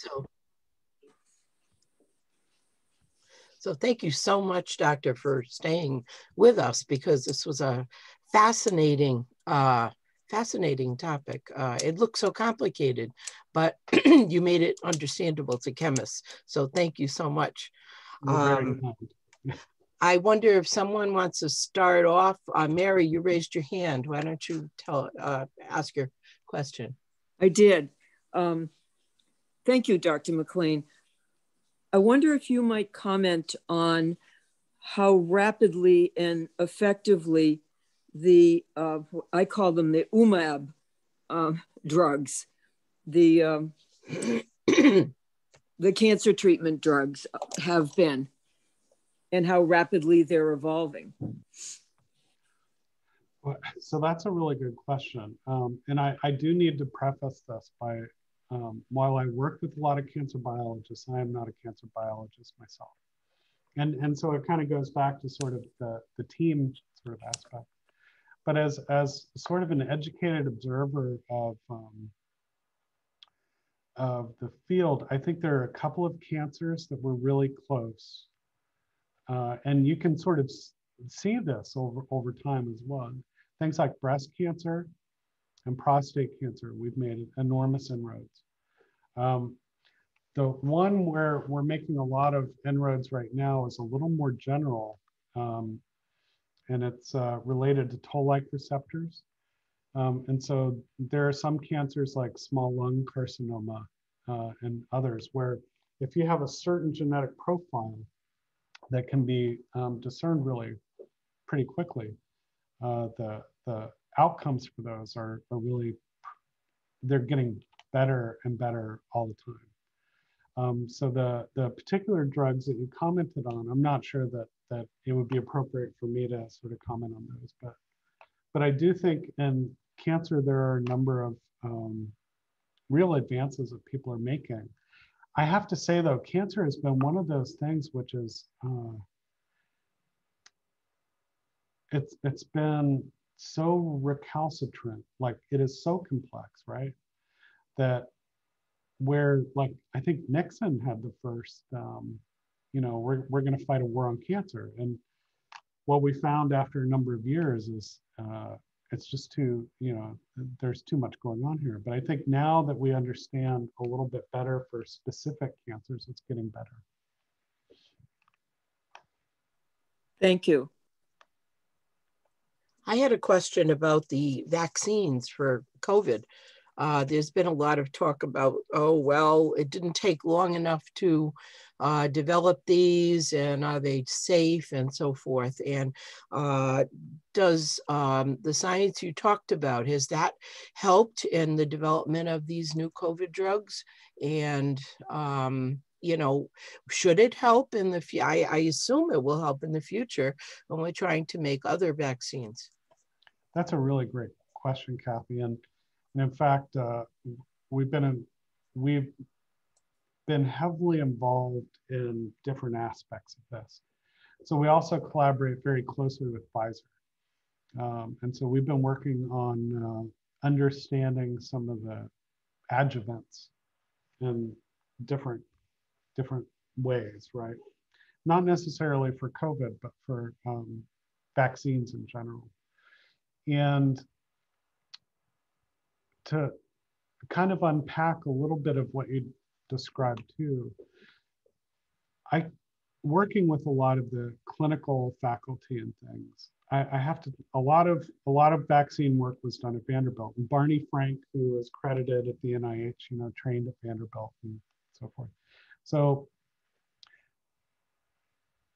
So, so thank you so much, Doctor, for staying with us because this was a fascinating, uh, fascinating topic. Uh, it looked so complicated, but you made it understandable to chemists. So thank you so much. Um, I wonder if someone wants to start off. Uh, Mary, you raised your hand. Why don't you tell, uh, ask your question? I did. Um, thank you, Dr. McLean. I wonder if you might comment on how rapidly and effectively the, uh, I call them the UMAB um, drugs, the, um, the cancer treatment drugs have been and how rapidly they're evolving? So that's a really good question. Um, and I, I, do need to preface this by um, while I work with a lot of cancer biologists, I am not a cancer biologist myself. And, and so it kind of goes back to sort of the, the team sort of aspect. But as, as sort of an educated observer of, um, of the field, I think there are a couple of cancers that were really close uh, and you can sort of see this over, over time as well. Things like breast cancer and prostate cancer, we've made enormous inroads. Um, the one where we're making a lot of inroads right now is a little more general, um, and it's uh, related to toll-like receptors. Um, and so there are some cancers like small lung carcinoma uh, and others where if you have a certain genetic profile, that can be um, discerned really pretty quickly. Uh, the, the outcomes for those are, are really, they're getting better and better all the time. Um, so the, the particular drugs that you commented on, I'm not sure that, that it would be appropriate for me to sort of comment on those, but, but I do think in cancer, there are a number of um, real advances that people are making I have to say though, cancer has been one of those things which is uh, it's it's been so recalcitrant, like it is so complex, right? That where like I think Nixon had the first, um, you know, we're we're going to fight a war on cancer, and what we found after a number of years is uh, it's just too, you know, there's too much going on here. But I think now that we understand a little bit better for specific cancers, it's getting better. Thank you. I had a question about the vaccines for COVID. Uh, there's been a lot of talk about, oh, well, it didn't take long enough to uh, develop these and are they safe and so forth. And uh, does um, the science you talked about, has that helped in the development of these new COVID drugs? And um, you know, should it help in the, I, I assume it will help in the future when we're trying to make other vaccines. That's a really great question, Kathy. And and in fact, uh, we've been in, we've been heavily involved in different aspects of this. So we also collaborate very closely with Pfizer. Um, and so we've been working on uh, understanding some of the adjuvants in different different ways, right? Not necessarily for COVID, but for um, vaccines in general. And to kind of unpack a little bit of what you described too, I working with a lot of the clinical faculty and things. I, I, have to a lot of a lot of vaccine work was done at Vanderbilt. And Barney Frank, who is credited at the NIH, you know, trained at Vanderbilt and so forth. So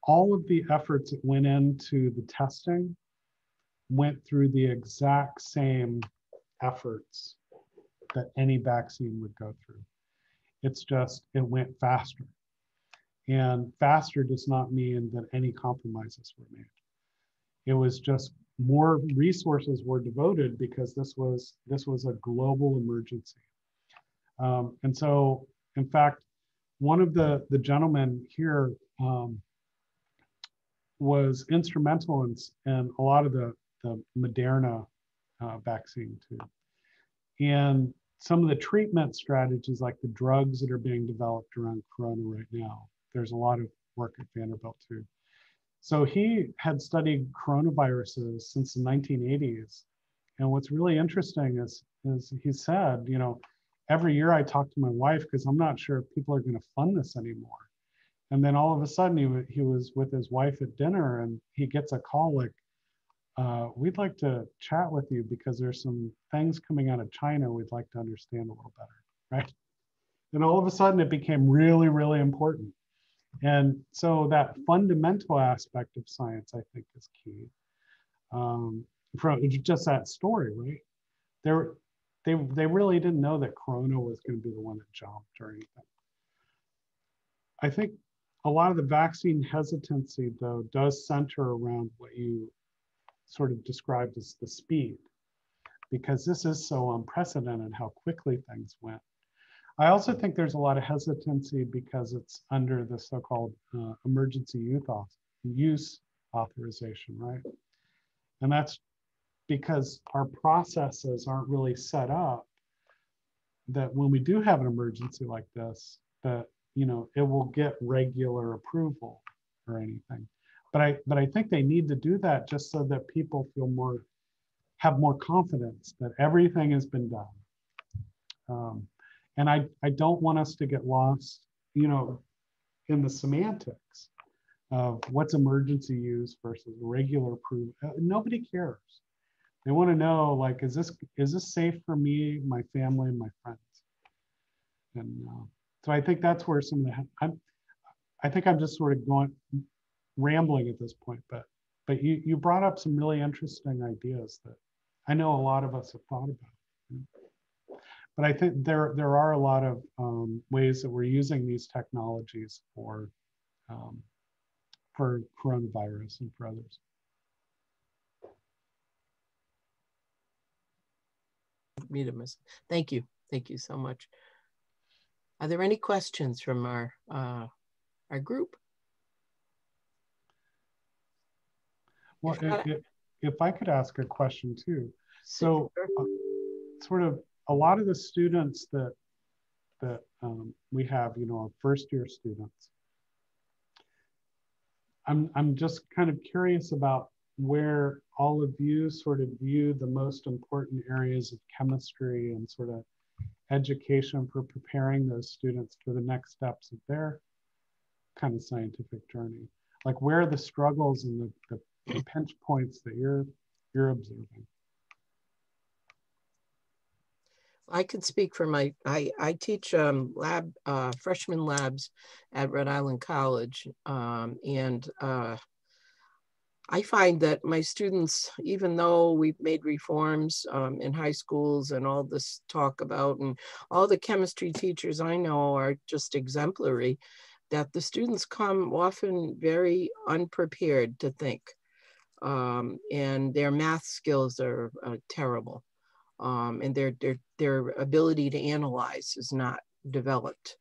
all of the efforts that went into the testing went through the exact same efforts that any vaccine would go through. It's just, it went faster. And faster does not mean that any compromises were made. It was just more resources were devoted because this was this was a global emergency. Um, and so, in fact, one of the the gentlemen here um, was instrumental in, in a lot of the the Moderna uh, vaccine too. And some of the treatment strategies, like the drugs that are being developed around corona right now. There's a lot of work at Vanderbilt too. So he had studied coronaviruses since the 1980s. And what's really interesting is, is he said, you know, every year I talk to my wife because I'm not sure if people are going to fund this anymore. And then all of a sudden he, he was with his wife at dinner and he gets a call like, uh, we'd like to chat with you because there's some things coming out of China we'd like to understand a little better, right? And all of a sudden it became really, really important. And so that fundamental aspect of science, I think, is key. Um, from just that story, right? There, they they really didn't know that Corona was going to be the one that jumped or anything. I think a lot of the vaccine hesitancy, though, does center around what you sort of described as the speed, because this is so unprecedented how quickly things went. I also think there's a lot of hesitancy because it's under the so-called uh, emergency youth use authorization, right? And that's because our processes aren't really set up that when we do have an emergency like this, that you know it will get regular approval or anything. But I but I think they need to do that just so that people feel more have more confidence that everything has been done. Um, and I, I don't want us to get lost, you know, in the semantics of what's emergency use versus regular proof. Uh, nobody cares. They want to know, like, is this is this safe for me, my family, and my friends? And uh, so I think that's where some of the I'm, I think I'm just sort of going rambling at this point, but but you you brought up some really interesting ideas that I know a lot of us have thought about. But I think there, there are a lot of um, ways that we're using these technologies for, um, for coronavirus and for others. Thank you. Thank you so much. Are there any questions from our, uh, our group? Well, if, if, if, I could ask a question too. So, uh, sort of a lot of the students that that um, we have, you know, first year students, I'm I'm just kind of curious about where all of you sort of view the most important areas of chemistry and sort of education for preparing those students for the next steps of their kind of scientific journey. Like where are the struggles and the, the, the pinch points that you're you're observing? I could speak for my, I, I teach um, lab, uh, freshman labs at Rhode Island College. Um, and uh, I find that my students, even though we've made reforms um, in high schools and all this talk about, and all the chemistry teachers I know are just exemplary, that the students come often very unprepared to think. Um, and their math skills are uh, terrible um, and their, their, their ability to analyze is not developed.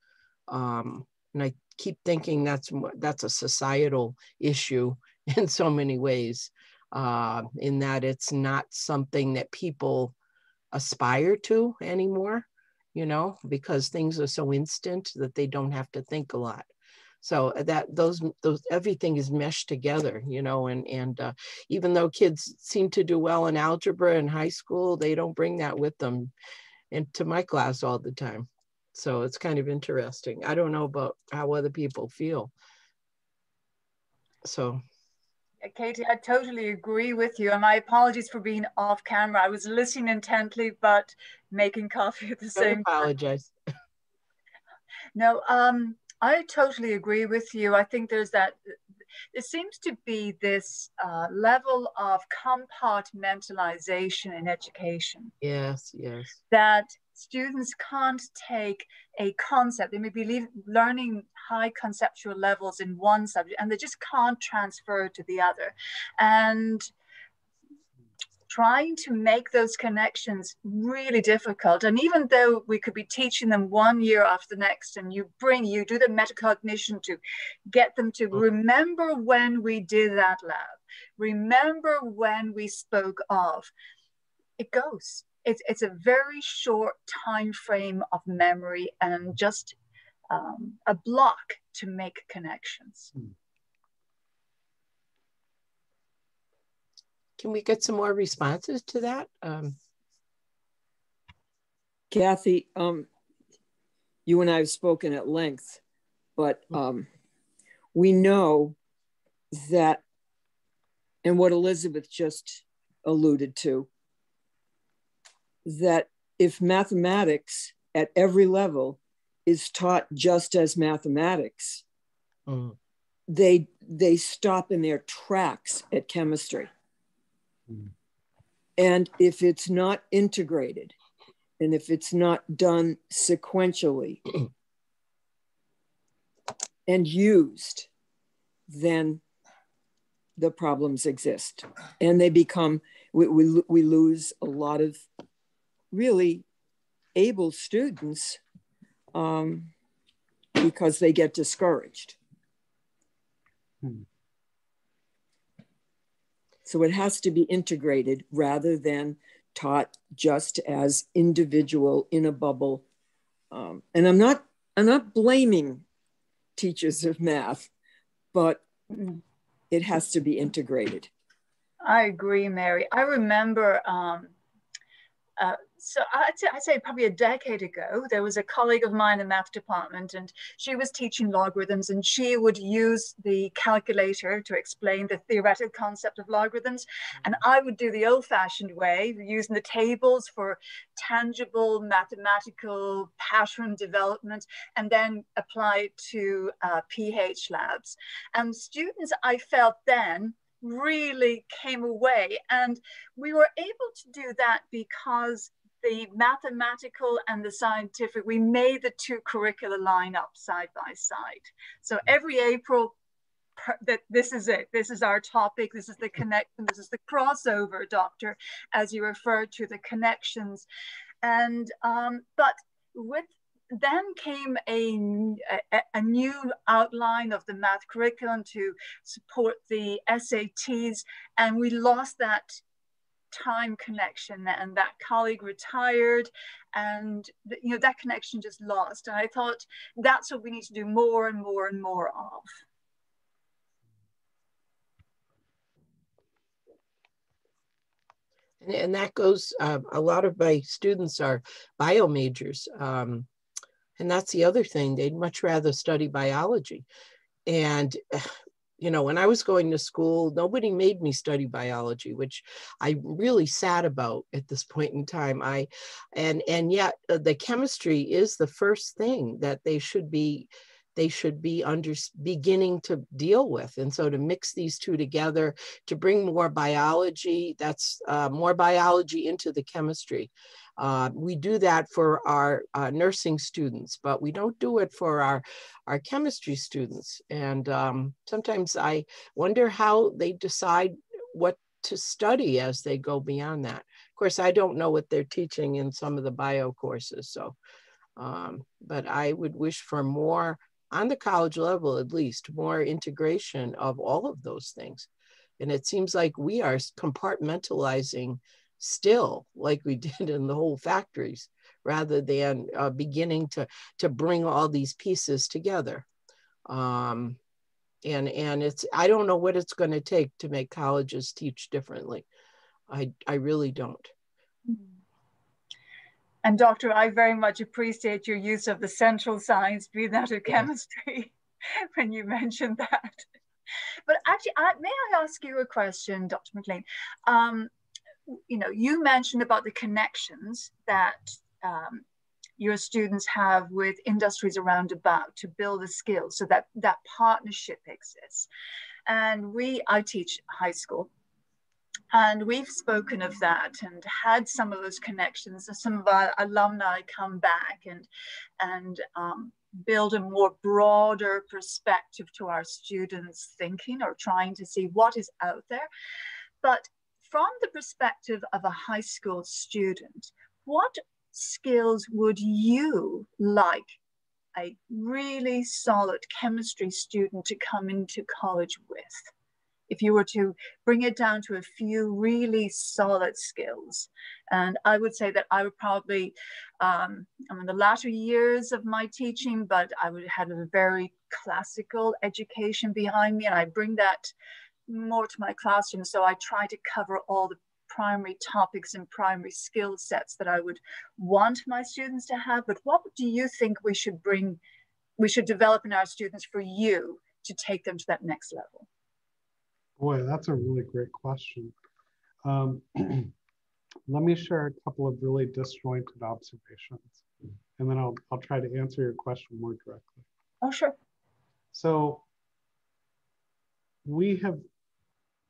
Um, and I keep thinking that's, that's a societal issue in so many ways, uh, in that it's not something that people aspire to anymore, you know, because things are so instant that they don't have to think a lot so uh, that those those everything is meshed together you know and and uh, even though kids seem to do well in algebra in high school they don't bring that with them into my class all the time so it's kind of interesting i don't know about how other people feel so Katie, I totally agree with you. And my apologies for being off camera. I was listening intently, but making coffee at the same apologize. time. No, um, I totally agree with you. I think there's that, there seems to be this uh, level of compartmentalization in education. Yes, yes. That students can't take a concept, they may be learning high conceptual levels in one subject and they just can't transfer to the other. And trying to make those connections really difficult. And even though we could be teaching them one year after the next, and you bring, you do the metacognition to get them to remember when we did that lab, remember when we spoke of, it goes. it's, it's a very short time frame of memory and just um, a block to make connections. Hmm. Can we get some more responses to that? Um, Kathy, um, you and I have spoken at length, but hmm. um, we know that, and what Elizabeth just alluded to, that if mathematics at every level is taught just as mathematics, mm. they they stop in their tracks at chemistry. And if it's not integrated, and if it's not done sequentially and used, then the problems exist and they become we, we, we lose a lot of really able students um, because they get discouraged. Hmm. So it has to be integrated rather than taught just as individual in a bubble. Um, and I'm not I'm not blaming teachers of math, but it has to be integrated. I agree, Mary. I remember um, uh, so I'd say, I'd say, probably a decade ago, there was a colleague of mine in the math department, and she was teaching logarithms, and she would use the calculator to explain the theoretical concept of logarithms. And I would do the old fashioned way, using the tables for tangible mathematical pattern development, and then apply it to uh, PH labs. And students, I felt then, really came away. And we were able to do that because the mathematical and the scientific, we made the two curricula line up side by side. So every April, that this is it. This is our topic. This is the connection. This is the crossover, doctor, as you referred to the connections. And um, but with then came a, a, a, new outline of the math curriculum to support the SATs, and we lost that time connection and that colleague retired and you know that connection just lost and i thought that's what we need to do more and more and more of. And that goes uh, a lot of my students are bio majors um, and that's the other thing they'd much rather study biology and you know, when I was going to school, nobody made me study biology, which I really sad about at this point in time. I, and and yet uh, the chemistry is the first thing that they should be they should be under beginning to deal with and so to mix these two together to bring more biology that's uh, more biology into the chemistry uh, we do that for our uh, nursing students, but we don't do it for our, our chemistry students. And um, sometimes I wonder how they decide what to study as they go beyond that. Of course, I don't know what they're teaching in some of the bio courses. So, um, but I would wish for more on the college level, at least more integration of all of those things. And it seems like we are compartmentalizing still like we did in the whole factories rather than uh, beginning to to bring all these pieces together. Um, and and it's i don't know what it's going to take to make colleges teach differently. I i really don't and doctor i very much appreciate your use of the central science be that of chemistry when you mentioned that. But actually I, may i ask you a question dr mclean? Um, you know, you mentioned about the connections that um, your students have with industries around about to build the skills so that that partnership exists. And we, I teach high school and we've spoken of that and had some of those connections. Some of our alumni come back and, and um, build a more broader perspective to our students' thinking or trying to see what is out there. But from the perspective of a high school student, what skills would you like a really solid chemistry student to come into college with? If you were to bring it down to a few really solid skills. And I would say that I would probably, um, I'm in the latter years of my teaching, but I would have a very classical education behind me. And I bring that more to my classroom. So I try to cover all the primary topics and primary skill sets that I would want my students to have. But what do you think we should bring, we should develop in our students for you to take them to that next level? Boy, that's a really great question. Um, let me share a couple of really disjointed observations, and then I'll, I'll try to answer your question more directly. Oh, sure. So we have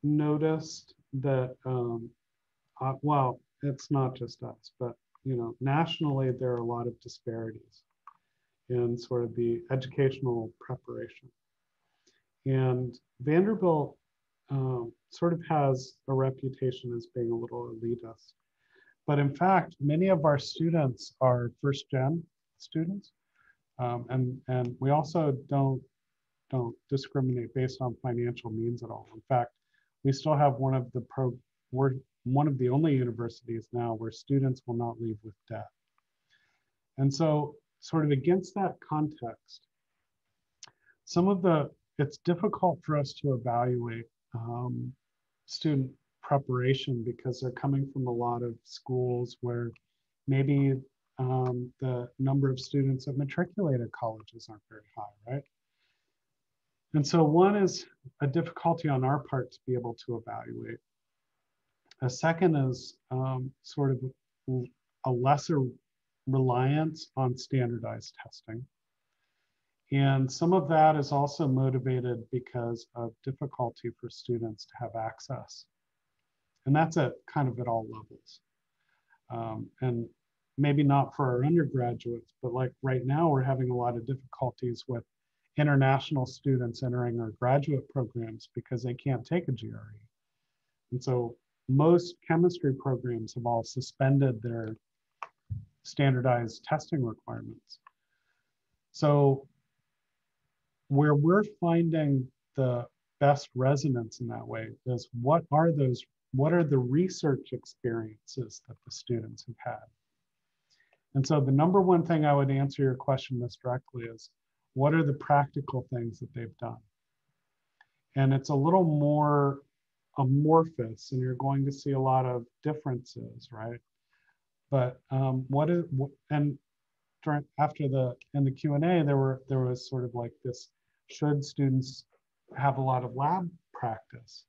noticed that, um, uh, well, it's not just us, but you know, nationally there are a lot of disparities in sort of the educational preparation. And Vanderbilt um, sort of has a reputation as being a little elitist. But in fact, many of our students are first gen students. Um, and, and we also don't, don't discriminate based on financial means at all. In fact, we still have one of the pro, we're one of the only universities now where students will not leave with debt. And so sort of against that context, some of the, it's difficult for us to evaluate um, student preparation because they're coming from a lot of schools where maybe um, the number of students that matriculate at colleges aren't very high, right? And so one is a difficulty on our part to be able to evaluate. A second is um, sort of a lesser reliance on standardized testing. And some of that is also motivated because of difficulty for students to have access. And that's at kind of at all levels. Um, and maybe not for our undergraduates, but like right now we're having a lot of difficulties with international students entering our graduate programs because they can't take a GRE. And so most chemistry programs have all suspended their standardized testing requirements. So where we're finding the best resonance in that way is what are those what are the research experiences that the students have had? And so the number one thing i would answer your question this directly is what are the practical things that they've done? And it's a little more amorphous and you're going to see a lot of differences right? But um, what is and during after the in the Q and A, there were there was sort of like this: should students have a lot of lab practice?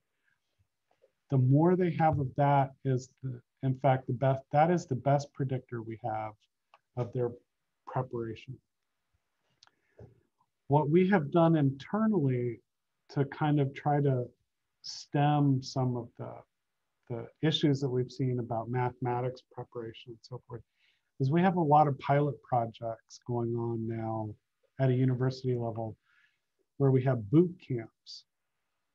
The more they have of that is the, in fact, the best. That is the best predictor we have of their preparation. What we have done internally to kind of try to stem some of the the issues that we've seen about mathematics preparation and so forth is we have a lot of pilot projects going on now at a university level where we have boot camps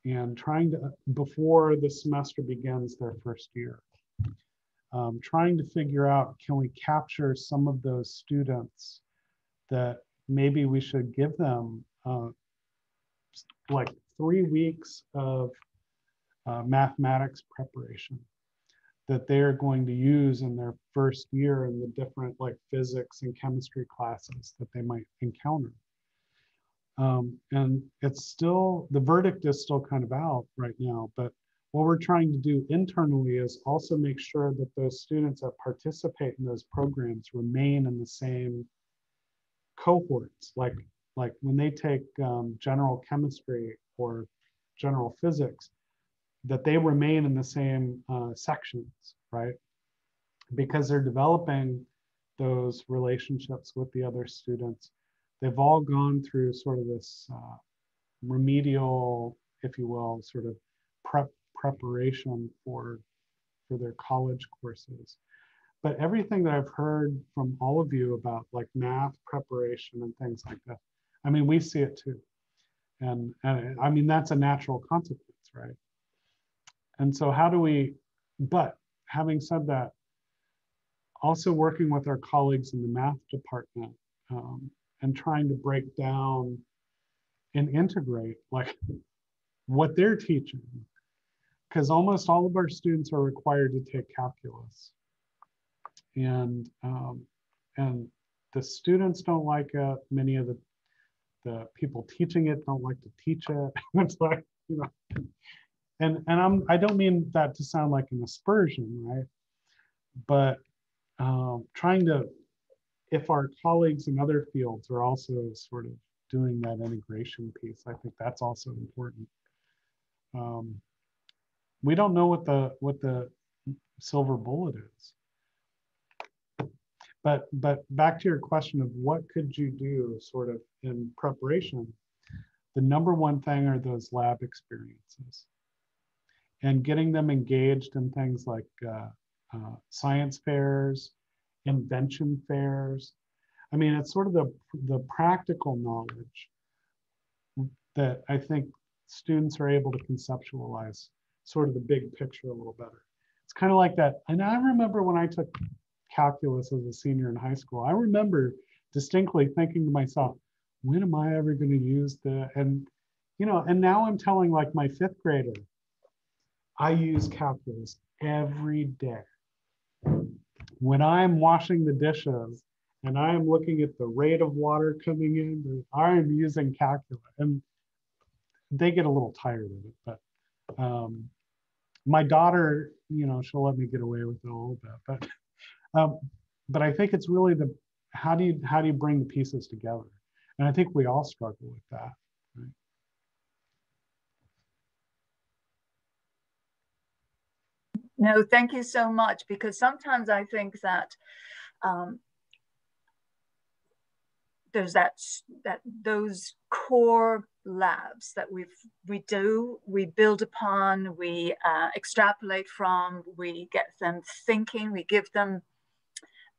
and trying to, before the semester begins their first year, um, trying to figure out can we capture some of those students that maybe we should give them uh, like three weeks of uh, mathematics preparation that they're going to use in their first year in the different like physics and chemistry classes that they might encounter. Um, and it's still, the verdict is still kind of out right now, but what we're trying to do internally is also make sure that those students that participate in those programs remain in the same cohorts. Like, like when they take um, general chemistry or general physics, that they remain in the same uh, sections, right? Because they're developing those relationships with the other students. They've all gone through sort of this uh, remedial, if you will, sort of prep preparation for for their college courses. But everything that I've heard from all of you about like math preparation and things like that, I mean, we see it too. And, and I mean, that's a natural consequence, right? And so how do we, but having said that, also working with our colleagues in the math department um, and trying to break down and integrate like what they're teaching. Because almost all of our students are required to take calculus. And, um, and the students don't like it. Many of the, the people teaching it don't like to teach it. it's like, you know, and, and I'm, I don't mean that to sound like an aspersion, right? But um, trying to, if our colleagues in other fields are also sort of doing that integration piece, I think that's also important. Um, we don't know what the what the silver bullet is. But but back to your question of what could you do sort of in preparation, the number one thing are those lab experiences and getting them engaged in things like uh, uh, science fairs, invention fairs. I mean, it's sort of the, the practical knowledge that I think students are able to conceptualize sort of the big picture a little better. It's kind of like that. And I remember when I took calculus as a senior in high school, I remember distinctly thinking to myself, when am I ever going to use the, and, you know, and now I'm telling like my fifth grader, I use calculus every day. When I'm washing the dishes and I am looking at the rate of water coming in, I am using calculus. And they get a little tired of it, but um, my daughter, you know, she'll let me get away with it a little bit. But um, but I think it's really the how do you how do you bring the pieces together? And I think we all struggle with that. Right? No, thank you so much. Because sometimes I think that um, there's that that those core labs that we we do we build upon we uh, extrapolate from we get them thinking we give them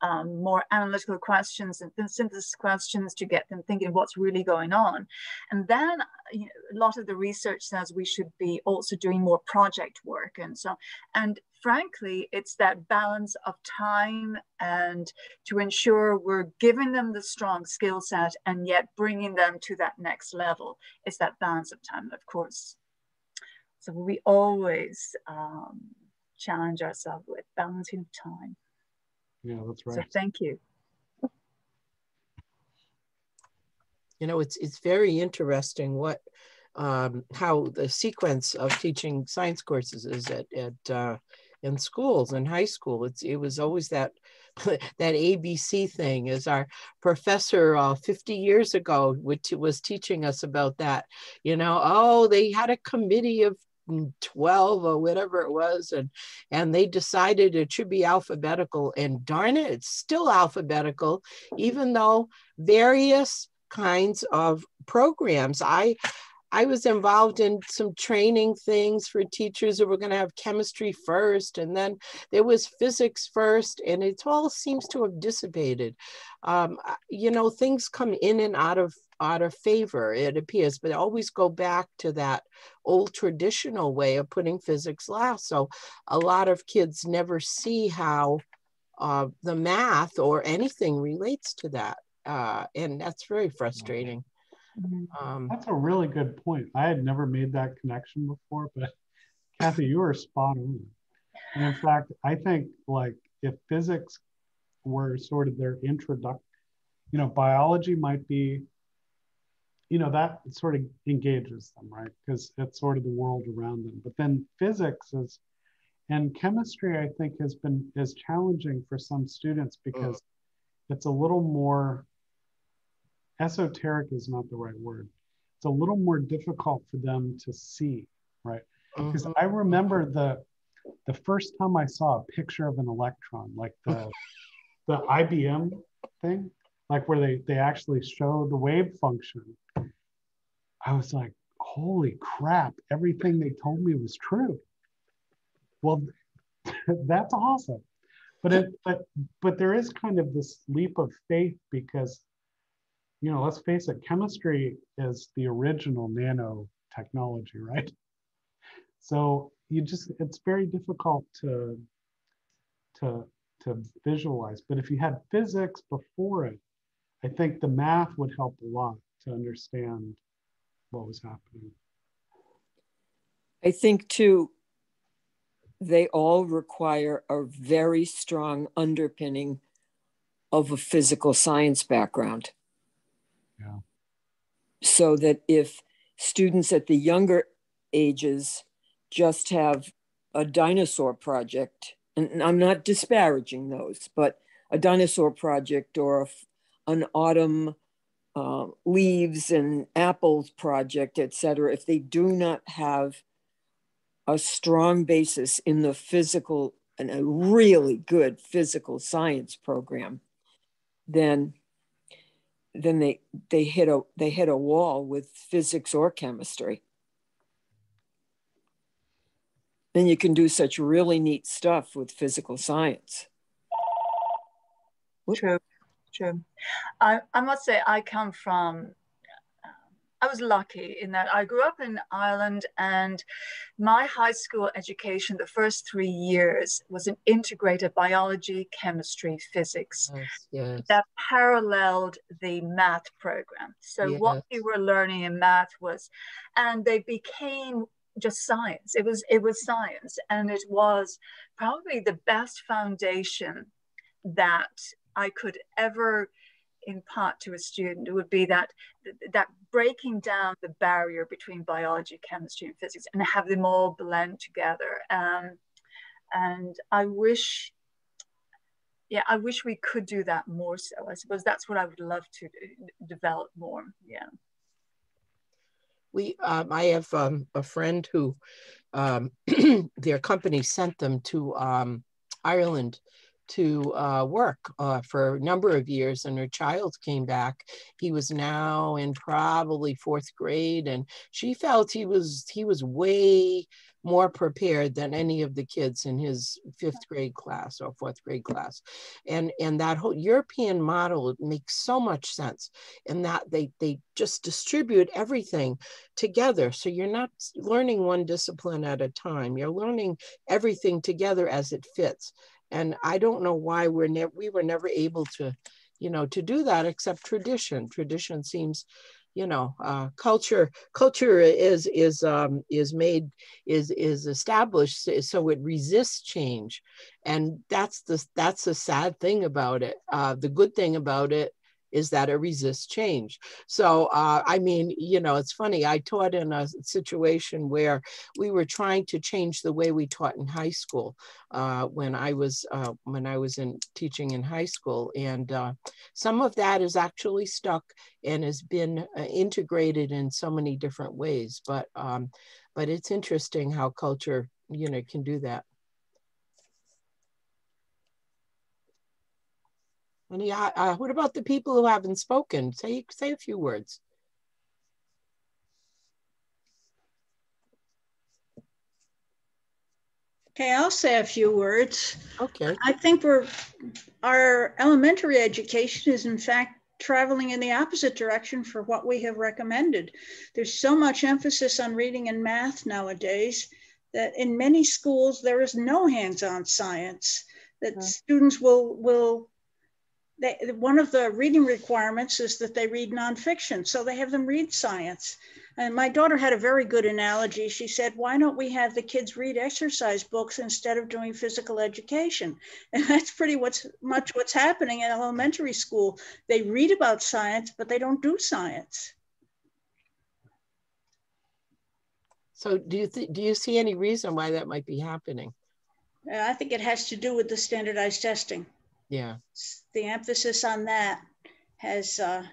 um, more analytical questions and synthesis questions to get them thinking what's really going on. And then you know, a lot of the research says we should be also doing more project work and so, and frankly, it's that balance of time and to ensure we're giving them the strong skill set and yet bringing them to that next level. It's that balance of time, of course. So we always um, challenge ourselves with balancing time. Yeah, that's right. So thank you. You know, it's it's very interesting what um, how the sequence of teaching science courses is at at uh, in schools in high school. It's it was always that that ABC thing. As our professor uh, 50 years ago, which was teaching us about that. You know, oh, they had a committee of 12 or whatever it was and and they decided it should be alphabetical and darn it it's still alphabetical even though various kinds of programs i I was involved in some training things for teachers who were going to have chemistry first, and then there was physics first, and it all seems to have dissipated. Um, you know, things come in and out of out of favor, it appears, but always go back to that old traditional way of putting physics last. So a lot of kids never see how uh, the math or anything relates to that, uh, and that's very frustrating. Mm-hmm. Um, That's a really good point. I had never made that connection before, but Kathy, you are spot on. And in fact, I think like if physics were sort of their introduction, you know, biology might be, you know, that sort of engages them, right? Because it's sort of the world around them. But then physics is, and chemistry, I think, has been is challenging for some students because uh. it's a little more esoteric is not the right word. It's a little more difficult for them to see, right? Because mm-hmm. I remember the the first time I saw a picture of an electron, like the the IBM thing, like where they they actually show the wave function. I was like, holy crap! Everything they told me was true. Well, that's awesome. But it but but there is kind of this leap of faith because you know, let's face it, chemistry is the original nanotechnology, right? So you just, it's very difficult to, to, to visualize. But if you had physics before it, I think the math would help a lot to understand what was happening. I think too, they all require a very strong underpinning of a physical science background. Yeah. So that if students at the younger ages just have a dinosaur project, and I'm not disparaging those, but a dinosaur project or an autumn uh, leaves and apples project, et cetera, if they do not have a strong basis in the physical and a really good physical science program, then then they they hit a they hit a wall with physics or chemistry. Then you can do such really neat stuff with physical science. True, true. I, I must say I come from I was lucky in that I grew up in Ireland and my high school education, the first three years, was an integrated biology, chemistry, physics Yes, yes. that paralleled the math program. So Yes. what we were learning in math was, and they became just science. It was it was science, and it was probably the best foundation that I could ever impart to a student would be that that breaking down the barrier between biology chemistry and physics and have them all blend together. Um, and i wish yeah i wish we could do that more so. I suppose that's what i would love to develop more yeah. We, um, I have um, a friend who um, their company sent them to um, Ireland to uh, work uh, for a number of years, and her child came back. He was now in probably fourth grade, and she felt he was he was way more prepared than any of the kids in his fifth grade class or fourth grade class. And and that whole european model makes so much sense in that they they just distribute everything together. So you're not learning one discipline at a time. You're learning everything together as it fits and i don't know why we're we were never able to you know to do that except tradition. Tradition seems you know uh, culture culture is is um, is made is is established so it resists change. And that's the that's the sad thing about it. Uh, the good thing about it is that it resists change. So, uh, I mean, you know, it's funny. I taught in a situation where we were trying to change the way we taught in high school uh, when I was uh, when I was in teaching in high school, and uh, some of that is actually stuck and has been uh, integrated in so many different ways. But um, but it's interesting how culture, you know, can do that. Any, uh, uh, what about the people who haven't spoken? Say, say a few words. Okay, I'll say a few words. Okay. I think we're, our elementary education is in fact traveling in the opposite direction for what we have recommended. There's so much emphasis on reading and math nowadays that in many schools there is no hands-on science that Mhm. students will will they, one of the reading requirements is that they read nonfiction so they have them read science. And my daughter had a very good analogy. She said why don't we have the kids read exercise books instead of doing physical education? And that's pretty what's much what's happening in elementary school. They read about science but they don't do science. So do you do you see any reason why that might be happening? Uh, i think it has to do with the standardized testing Yeah. the emphasis on that has uh,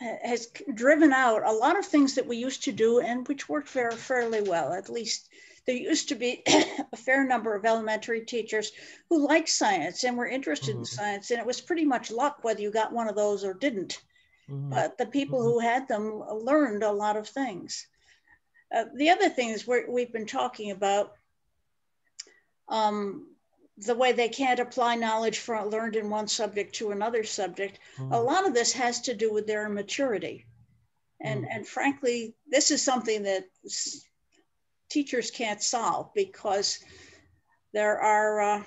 has driven out a lot of things that we used to do and which worked very fairly well. At least there used to be a fair number of elementary teachers who liked science and were interested in Mhm. science, and it was pretty much luck whether you got one of those or didn't. Mhm. But the people who had them learned a lot of things. Uh, the other things we're, we've been talking about um, the way they can't apply knowledge from learned in one subject to another subject. A Mhm. lot of this has to do with their immaturity. And, Mm. and frankly, this is something that teachers can't solve because there are, uh,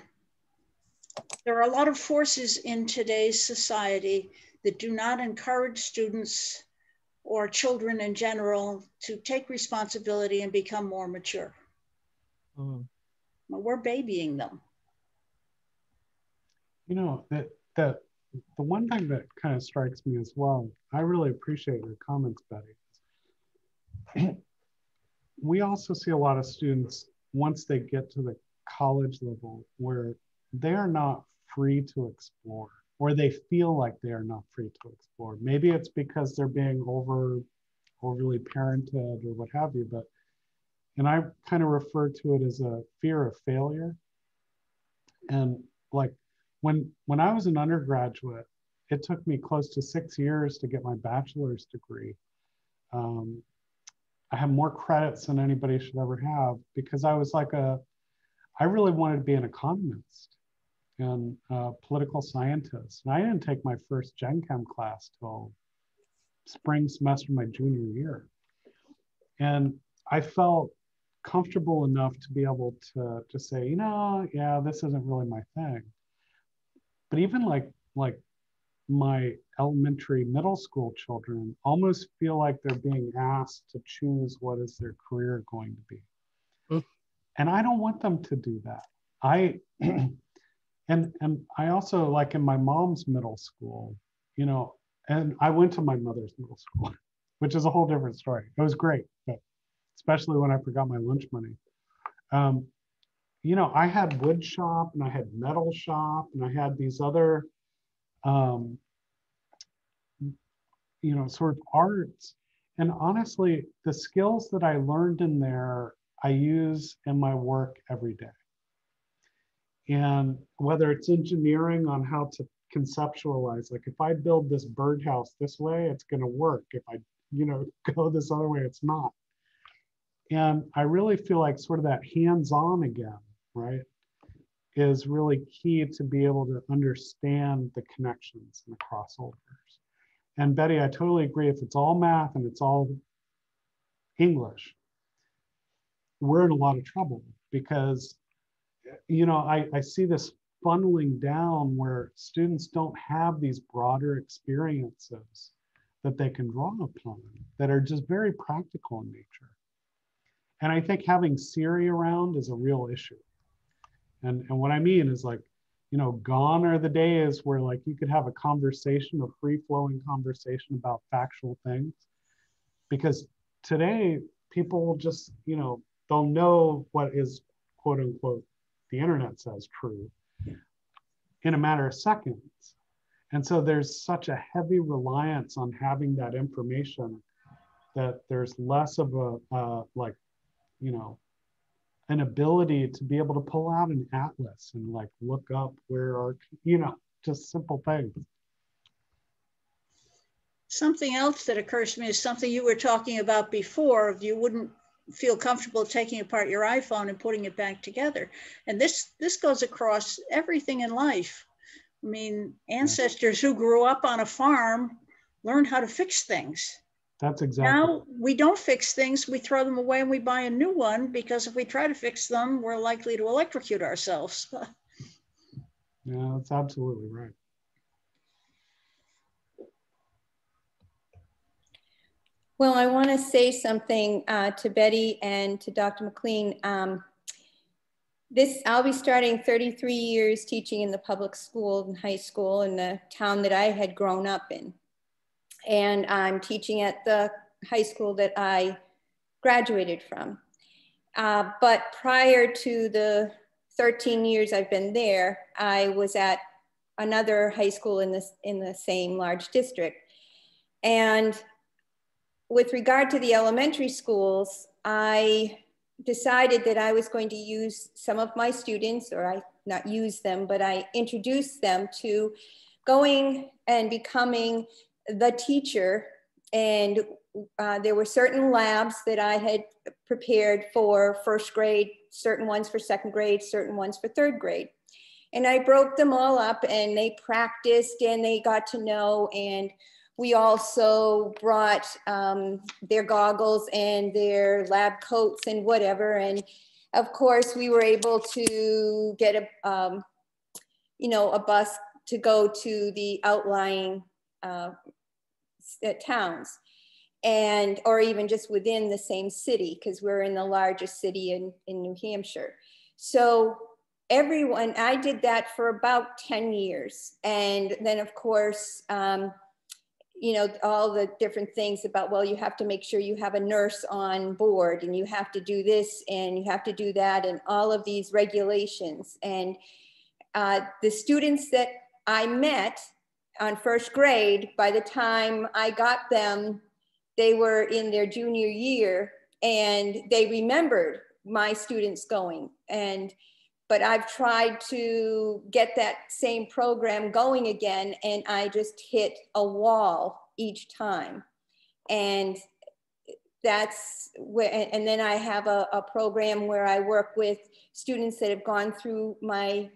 there are a lot of forces in today's society that do not encourage students or children in general to take responsibility and become more mature. Mm. We're babying them. You know, that, that the one thing that kind of strikes me as well, I really appreciate your comments, Betty. we also see a lot of students once they get to the college level where they are not free to explore or they feel like they are not free to explore. Maybe it's because they're being over overly parented or what have you, but and I kind of refer to it as a fear of failure. And like when when I was an undergraduate, it took me close to six years to get my bachelor's degree. Um, I have more credits than anybody should ever have because I was like a, I really wanted to be an economist and a political scientist. And I didn't take my first Gen Chem class till spring semester my junior year. And I felt comfortable enough to be able to just say, you know, yeah, this isn't really my thing. But even like like my elementary middle school children almost feel like they're being asked to choose what is their career going to be. Mm. And I don't want them to do that. I and and I also like in my mom's middle school, you know, and I went to my mother's middle school, which is a whole different story. It was great, but especially when I forgot my lunch money. Um, you know, I had wood shop and I had metal shop and I had these other, um, you know, sort of arts. And honestly, the skills that I learned in there, I use in my work every day. And whether it's engineering on how to conceptualize, like if I build this birdhouse this way, it's going to work. If I, you know, go this other way, it's not. And I really feel like sort of that hands on again, right, is really key to be able to understand the connections and the crossovers. And Betty, I totally agree. If it's all math and it's all English, we're in a lot of trouble because, you know, I, I see this funneling down where students don't have these broader experiences that they can draw upon that are just very practical in nature. And I think having Siri around is a real issue. And, and what I mean is like, you know, gone are the days where like you could have a conversation, a free flowing conversation about factual things. Because today people just, you know, they'll know what is quote unquote the internet says true in a matter of seconds. And so there's such a heavy reliance on having that information that there's less of a uh, like you know, an ability to be able to pull out an atlas and like look up where are, you know, just simple things. Something else that occurs to me is something you were talking about before. You wouldn't feel comfortable taking apart your iPhone and putting it back together. And this this goes across everything in life. I mean, ancestors who grew up on a farm learned how to fix things. That's exactly. Now we don't fix things, we throw them away and we buy a new one because if we try to fix them, we're likely to electrocute ourselves. yeah, that's absolutely right. Well, I want to say something uh, to Betty and to Dr. McLean. Um, this, I'll be starting 33 years teaching in the public school and high school in the town that I had grown up in and I'm teaching at the high school that I graduated from. Uh, but prior to the 13 years I've been there, I was at another high school in, this, in the same large district. And with regard to the elementary schools, I decided that I was going to use some of my students, or I not use them, but I introduced them to going and becoming the teacher and uh, there were certain labs that I had prepared for first grade, certain ones for second grade, certain ones for third grade. And I broke them all up and they practiced and they got to know. And we also brought um, their goggles and their lab coats and whatever. And of course, we were able to get a, um, you know, a bus to go to the outlying uh, uh, towns. and or even just within the same city because we're in the largest city in, in New Hampshire. So everyone, I did that for about 10 years. And then of course, um, you know, all the different things about, well, you have to make sure you have a nurse on board and you have to do this and you have to do that and all of these regulations. And uh, the students that I met on first grade, by the time I got them, they were in their junior year and they remembered my students going. And but I've tried to get that same program going again, and I just hit a wall each time. And that's where, and then I have a, a program where I work with students that have gone through my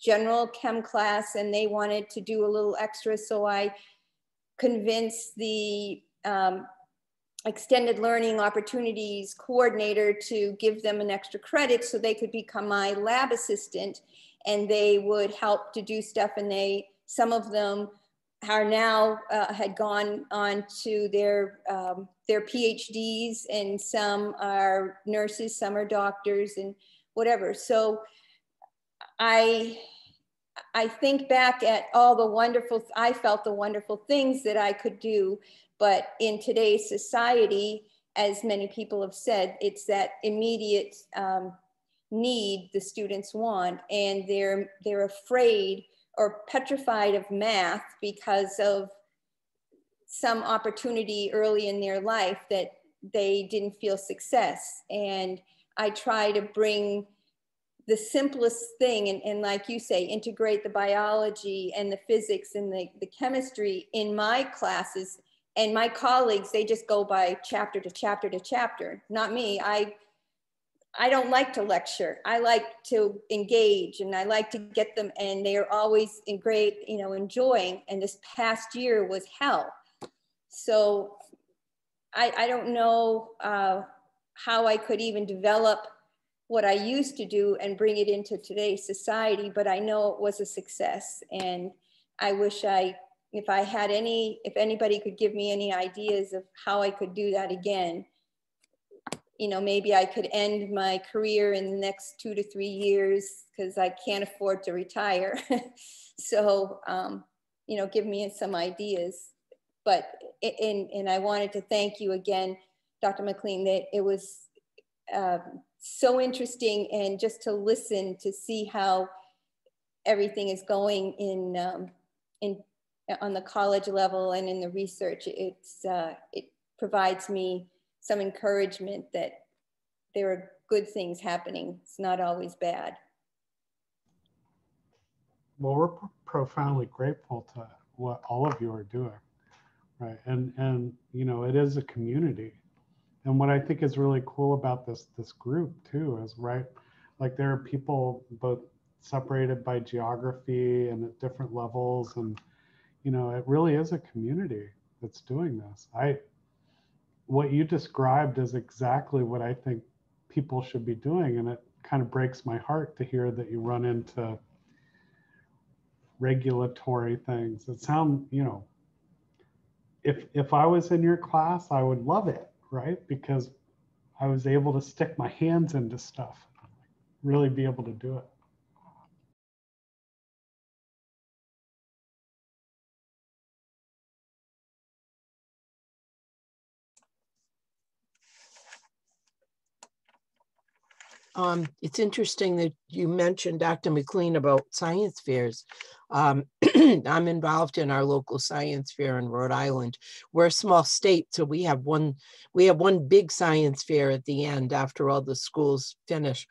general chem class and they wanted to do a little extra. So I convinced the um, extended learning opportunities coordinator to give them an extra credit so they could become my lab assistant and they would help to do stuff and they some of them are now uh, had gone on to their um, their PhDs and some are nurses some are doctors and whatever so I I think back at all the wonderful I felt the wonderful things that I could do but in today's society, as many people have said, it's that immediate um, need the students want, and they're they're afraid or petrified of math because of some opportunity early in their life that they didn't feel success. And I try to bring the simplest thing and, and like you say integrate the biology and the physics and the, the chemistry in my classes and my colleagues they just go by chapter to chapter to chapter. Not me. I i don't like to lecture. I like to engage and i like to get them and they are always in great you know enjoying and this past year was hell. So i i don't know uh, how i could even develop what i used to do and bring it into today's society but i know it was a success and i wish i if I had any, if anybody could give me any ideas of how I could do that again, you know, maybe I could end my career in the next two to three years because I can't afford to retire. so, um, you know, give me some ideas. But, and, and I wanted to thank you again, Dr. McLean, that it was uh, so interesting and just to listen to see how everything is going in, um, in on the college level and in the research, it's, uh, it provides me some encouragement that there are good things happening. It's not always bad. Well, we're profoundly grateful to what all of you are doing, right? And and you know, it is a community. And what I think is really cool about this this group too is right, like there are people both separated by geography and at different levels and you know, it really is a community that's doing this. I, what you described is exactly what I think people should be doing. And it kind of breaks my heart to hear that you run into regulatory things that sound, you know, if, if I was in your class, I would love it, right? Because I was able to stick my hands into stuff, really be able to do it. Um, it's interesting that you mentioned Dr. McLean about science fairs. Um, I'm involved in our local science fair in Rhode Island. We're a small state, so we have one we have one big science fair at the end after all the schools finish,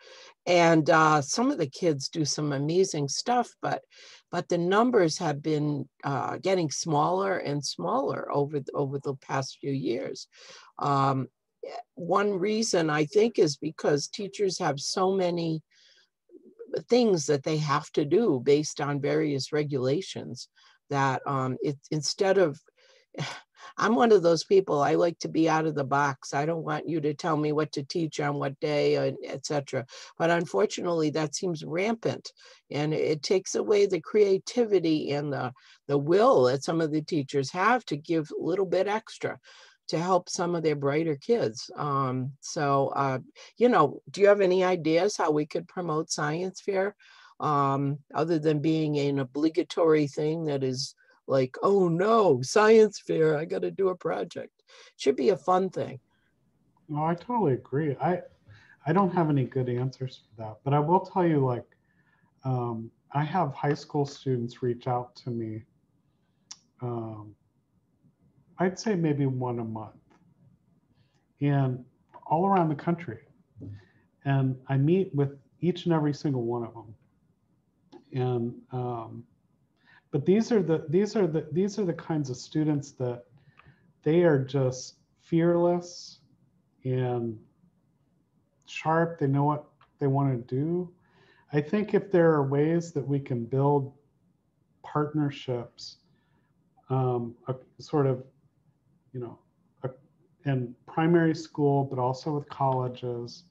and uh, some of the kids do some amazing stuff. But but the numbers have been uh, getting smaller and smaller over the, over the past few years. Um, one reason I think is because teachers have so many things that they have to do based on various regulations that um, it, instead of I'm one of those people. I like to be out of the box. I don't want you to tell me what to teach on what day, etc. But unfortunately, that seems rampant, and it takes away the creativity and the the will that some of the teachers have to give a little bit extra to help some of their brighter kids. Um, so, uh, you know, do you have any ideas how we could promote science fair um, other than being an obligatory thing that is like, oh no, science fair, I got to do a project. Should be a fun thing. No, I totally agree. I I don't have any good answers for that, but I will tell you, like, um, I have high school students reach out to me. Um, I'd say maybe one a month, and all around the country. And I meet with each and every single one of them. And um, but these are the these are the these are the kinds of students that they are just fearless and sharp. They know what they want to do. I think if there are ways that we can build partnerships, um, a, sort of, you know, a, in primary school, but also with colleges,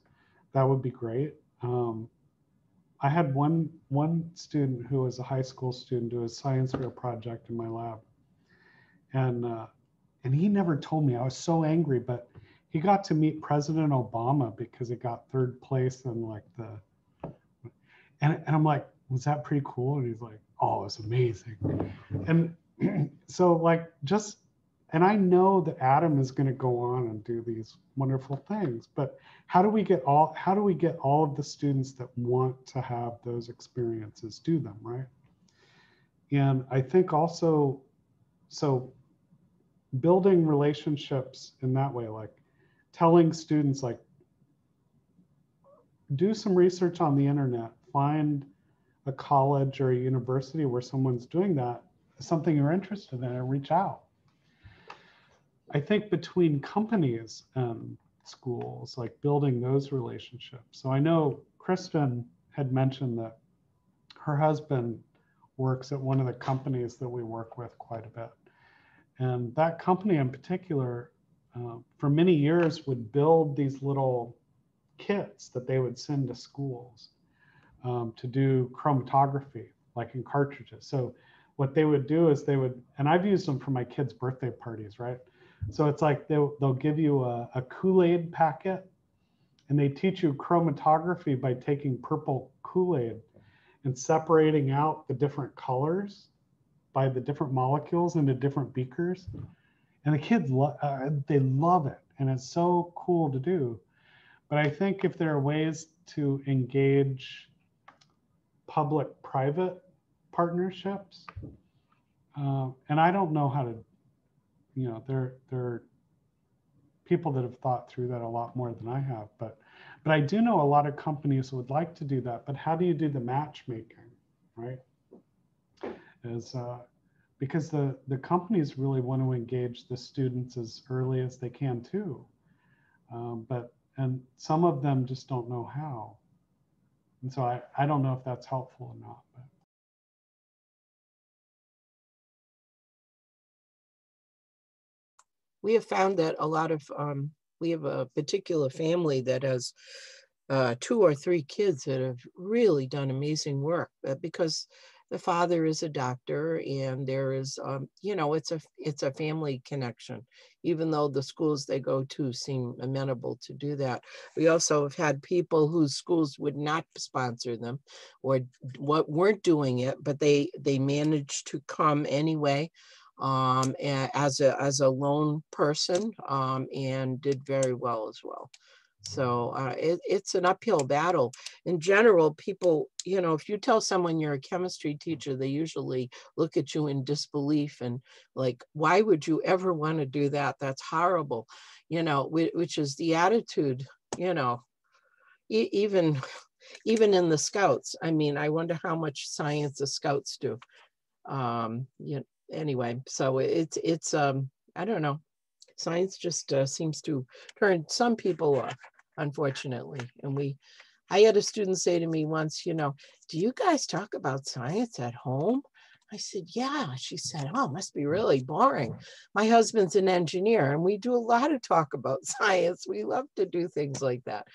that would be great. Um, I had one one student who was a high school student do a science fair project in my lab, and uh, and he never told me. I was so angry, but he got to meet President Obama because he got third place in like the, and, and I'm like, was that pretty cool? And he's like, oh, it's amazing. And so like just, and I know that Adam is going to go on and do these wonderful things, but how do we get all, how do we get all of the students that want to have those experiences do them, right? And I think also, so building relationships in that way, like telling students like do some research on the internet find a college or a university where someone's doing that something you're interested in and reach out i think between companies and schools like building those relationships so i know kristen had mentioned that her husband works at one of the companies that we work with quite a bit and that company in particular uh, for many years would build these little kits that they would send to schools um, to do chromatography, like in cartridges. So what they would do is they would, and I've used them for my kids' birthday parties, right? So it's like they'll, they'll give you a, a Kool-Aid packet and they teach you chromatography by taking purple Kool-Aid and separating out the different colors by the different molecules into different beakers. And the kids lo- uh, they love it and it's so cool to do. But i think if there are ways to engage public private partnerships uh, and i don't know how to you know there there are people that have thought through that a lot more than i have but but i do know a lot of companies would like to do that but how do you do the matchmaking right is uh, because the, the companies really want to engage the students as early as they can too. Um, but, and some of them just don't know how. And so I, I don't know if that's helpful or not. But. We have found that a lot of, um, we have a particular family that has uh, two or three kids that have really done amazing work because the father is a doctor and there is um, you know it's a it's a family connection even though the schools they go to seem amenable to do that. We also have had people whose schools would not sponsor them or what weren't doing it but they they managed to come anyway um, as a as a lone person um, and did very well as well so uh, it, it's an uphill battle. In general, people, you know, if you tell someone you're a chemistry teacher, they usually look at you in disbelief and like, why would you ever want to do that? That's horrible, you know, which is the attitude, you know, even even in the scouts. I mean, I wonder how much science the scouts do. Um, you know, anyway, so it's it's um, I don't know science just uh, seems to turn some people off, unfortunately. And we, I had a student say to me once, you know, do you guys talk about science at home? I said, yeah. She said, oh, must be really boring. My husband's an engineer and we do a lot of talk about science. We love to do things like that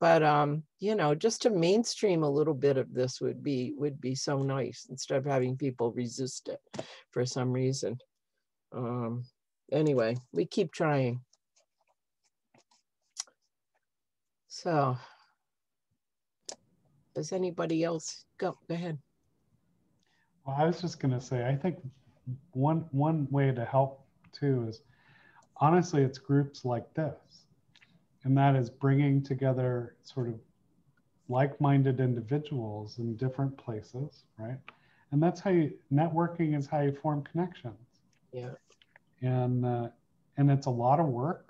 but um, you know just to mainstream a little bit of this would be would be so nice instead of having people resist it for some reason. Um, anyway we keep trying. So does anybody else go go ahead. Well i was just going to say i think one one way to help too is honestly it's groups like this and that is bringing together sort of like-minded individuals in different places, right? And that's how you networking is how you form connections. Yeah. And uh, and it's a lot of work.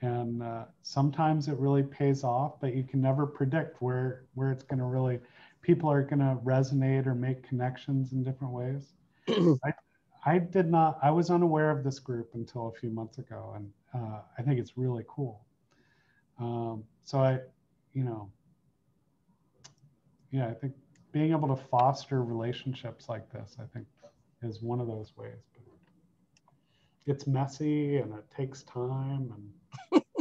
And uh, sometimes it really pays off, but you can never predict where where it's going to really people are going to resonate or make connections in different ways. I, I did not, I was unaware of this group until a few months ago, and uh, I think it's really cool. Um, so I, you know, yeah, I think being able to foster relationships like this, I think, is one of those ways. But it's messy and it takes time and.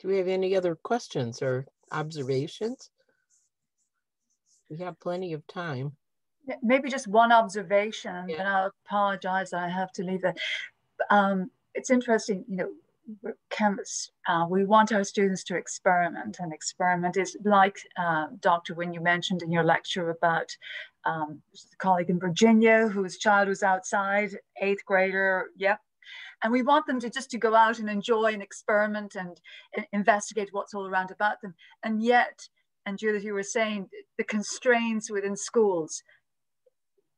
Do we have any other questions or observations? We have plenty of time. Maybe just one observation, yeah. and I'll apologize. I have to leave it. Um, it's interesting, you know, chemists. Uh, we want our students to experiment, and experiment is like uh, Dr. Wynn, you mentioned in your lecture about um, a colleague in Virginia whose child was outside, eighth grader. Yep, and we want them to just to go out and enjoy and experiment and, and investigate what's all around about them and yet and Judith, you were saying the constraints within schools.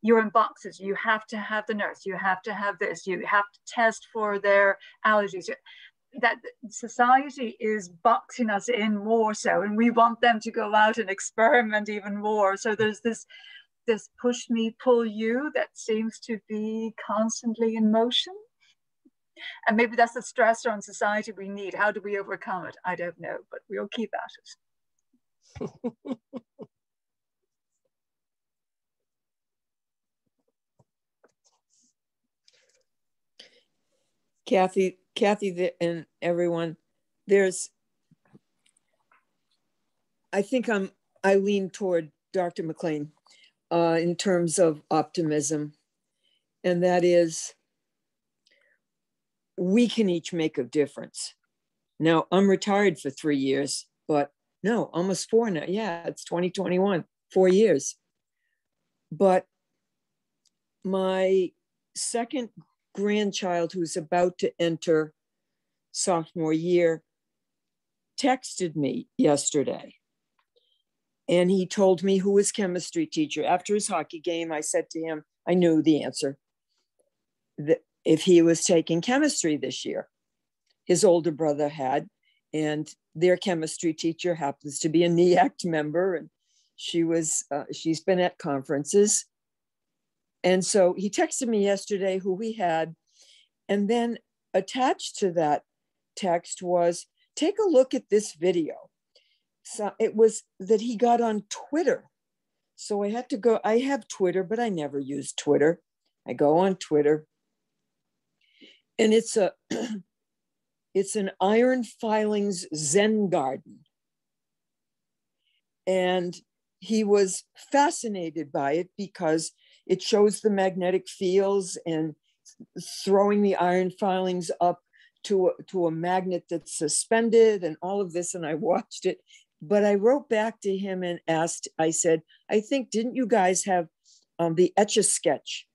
You're in boxes. You have to have the nurse. You have to have this. You have to test for their allergies. That society is boxing us in more so, and we want them to go out and experiment even more. So there's this this push me, pull you that seems to be constantly in motion. And maybe that's the stressor on society we need. How do we overcome it? I don't know, but we'll keep at it. Kathy, Kathy, and everyone, there's, I think I'm, I lean toward Dr. McLean uh, in terms of optimism. And that is, we can each make a difference. Now, I'm retired for three years, but no, almost four now. Yeah, it's 2021, four years. But my second grandchild, who's about to enter sophomore year, texted me yesterday. And he told me who his chemistry teacher. After his hockey game, I said to him, I knew the answer that if he was taking chemistry this year. His older brother had, and their chemistry teacher happens to be a NEACT member, and she was uh, she's been at conferences. And so he texted me yesterday who we had, and then attached to that text was take a look at this video. So it was that he got on Twitter. So I had to go, I have Twitter, but I never use Twitter. I go on Twitter. And it's a It's an iron filings Zen garden. And he was fascinated by it because it shows the magnetic fields and throwing the iron filings up to a, to a magnet that's suspended and all of this. And I watched it. But I wrote back to him and asked, I said, I think, didn't you guys have um, the etch a sketch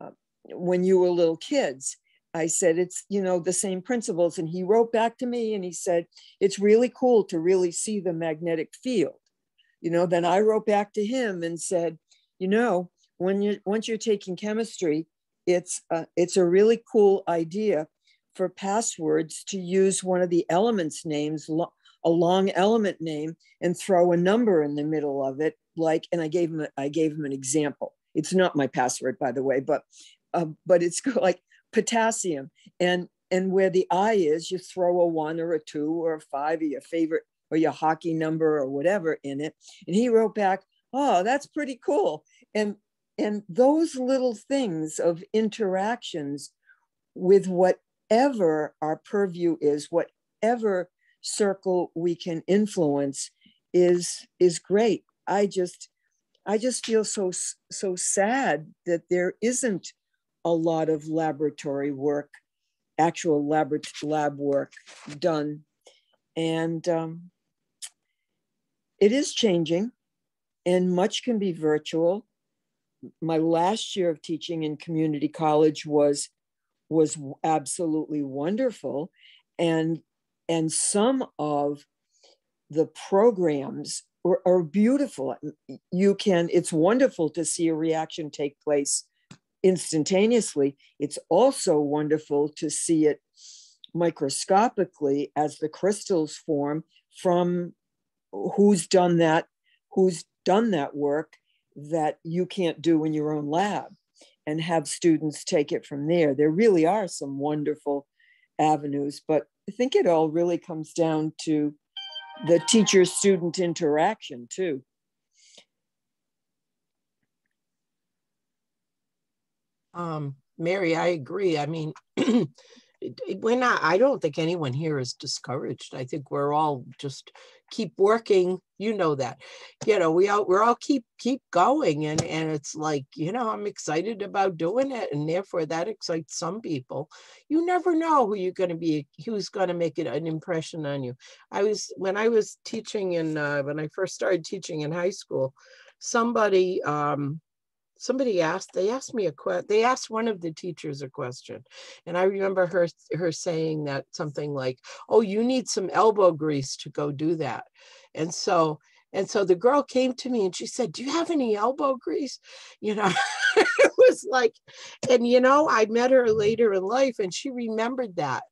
uh, when you were little kids? I said, it's, you know, the same principles. And he wrote back to me and he said, it's really cool to really see the magnetic field. You know, then I wrote back to him and said, you know, when you once you're taking chemistry, it's a, it's a really cool idea for passwords to use one of the elements names, a long element name, and throw a number in the middle of it. Like, and I gave him, I gave him an example. It's not my password, by the way, but uh, but it's like potassium. And and where the I is, you throw a one or a two or a five or your favorite or your hockey number or whatever in it. And he wrote back, "Oh, that's pretty cool." And and those little things of interactions with whatever our purview is, whatever circle we can influence is is great. I just I just feel so so sad that there isn't a lot of laboratory work, actual lab, lab work done. And um, it is changing and much can be virtual. My last year of teaching in community college was was absolutely wonderful and and some of the programs are, are, beautiful you can it's wonderful to see a reaction take place instantaneously it's also wonderful to see it microscopically as the crystals form from who's done that who's done that work that you can't do in your own lab and have students take it from there. There really are some wonderful avenues, but I think it all really comes down to the teacher student interaction too. Um, Mary, I agree. I mean, we're not, I don't think anyone here is discouraged. I think we're all just keep working. You know that, you know, we all, we're all keep, keep going. And, and it's like, you know, I'm excited about doing it. And therefore that excites some people. You never know who you're going to be, who's going to make it an impression on you. I was, when I was teaching in, uh, when I first started teaching in high school, somebody, um, somebody asked they asked me a question they asked one of the teachers a question and i remember her her saying that something like oh you need some elbow grease to go do that. And so and so the girl came to me and she said do you have any elbow grease? You know it was like and you know i met her later in life and she remembered that.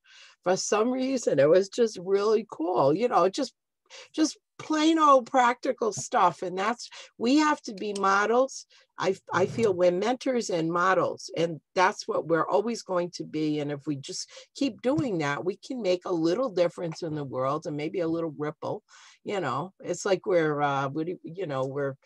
For some reason it was just really cool you know just just plain old practical stuff and that's we have to be models. I, I feel we're mentors and models and that's what we're always going to be and if we just keep doing that we can make a little difference in the world and maybe a little ripple you know? It's like we're uh you know we're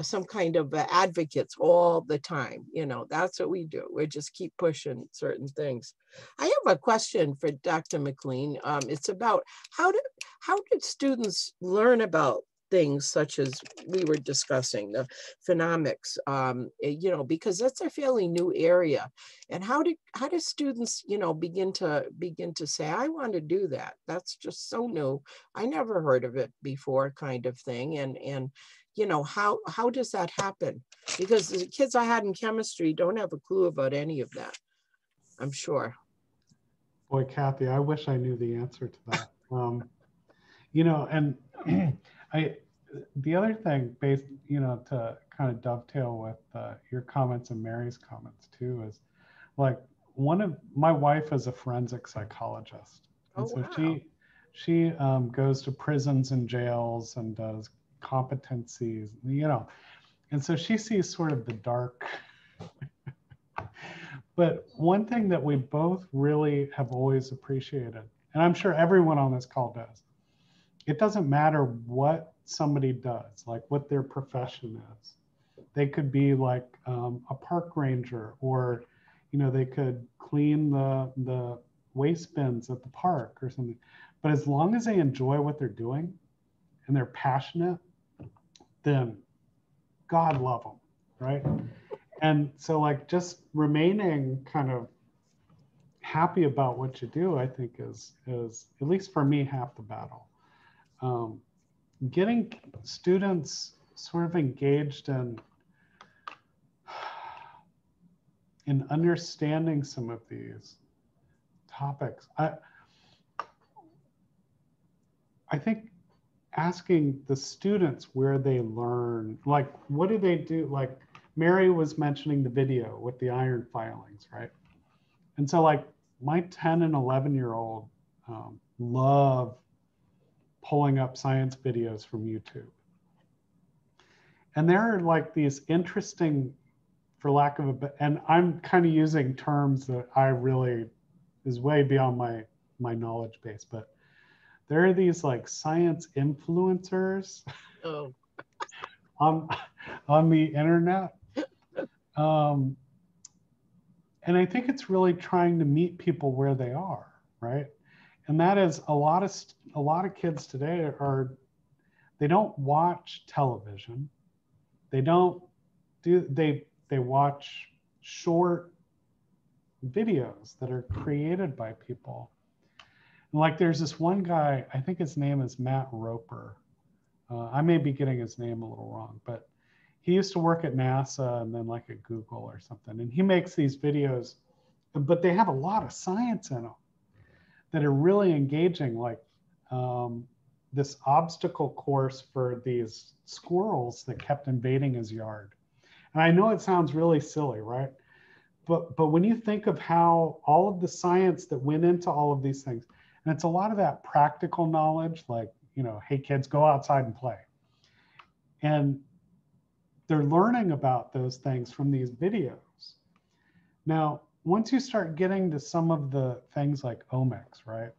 some kind of uh, advocates all the time. You know, that's what we do. We just keep pushing certain things. I have a question for Dr. McLean. Um, it's about how did how did students learn about things such as we were discussing the phenomics um, eh, you know because that's a fairly new area and how do how do students you know begin to begin to say i want to do that that's just so new i never heard of it before kind of thing and and you know, how, how does that happen? Because the kids I had in chemistry don't have a clue about any of that, I'm sure. Boy, Kathy, I wish I knew the answer to that. Um, you know, and I, the other thing based, you know, to kind of dovetail with uh, your comments and Mary's comments too, is like one of my wife is a forensic psychologist. And oh, so wow. she, she um, goes to prisons and jails and does competencies, you know. And so she sees sort of the dark. but one thing that we both really have always appreciated, and I'm sure everyone on this call does, it doesn't matter what somebody does, like what their profession is. They could be like um, a park ranger, or you know, they could clean the the waste bins at the park or something. But as long as they enjoy what they're doing and they're passionate them. God love them, right? And so, like, just remaining kind of happy about what you do, I think is is at least for me half the battle. Um, getting students sort of engaged in in understanding some of these topics. I I think asking the students where they learn, like what do they do? Like Mary was mentioning the video with the iron filings, right? And so like my 10 and 11 year old um, love pulling up science videos from YouTube. And there are like these interesting, for lack of a, and I'm kind of using terms that I really is way beyond my my knowledge base, but there are these like science influencers oh. on on the internet um, and i think it's really trying to meet people where they are right and that is a lot of a lot of kids today are they don't watch television they don't do they they watch short videos that are created by people. Like there's this one guy, I think his name is Matt Roper. Uh, I may be getting his name a little wrong, but he used to work at NASA and then like at Google or something. And he makes these videos, but they have a lot of science in them that are really engaging, like um, this obstacle course for these squirrels that kept invading his yard. And I know it sounds really silly, right? But, but when you think of how all of the science that went into all of these things, and it's a lot of that practical knowledge, like, you know, hey, kids, go outside and play. And they're learning about those things from these videos. Now, once you start getting to some of the things like omics, right?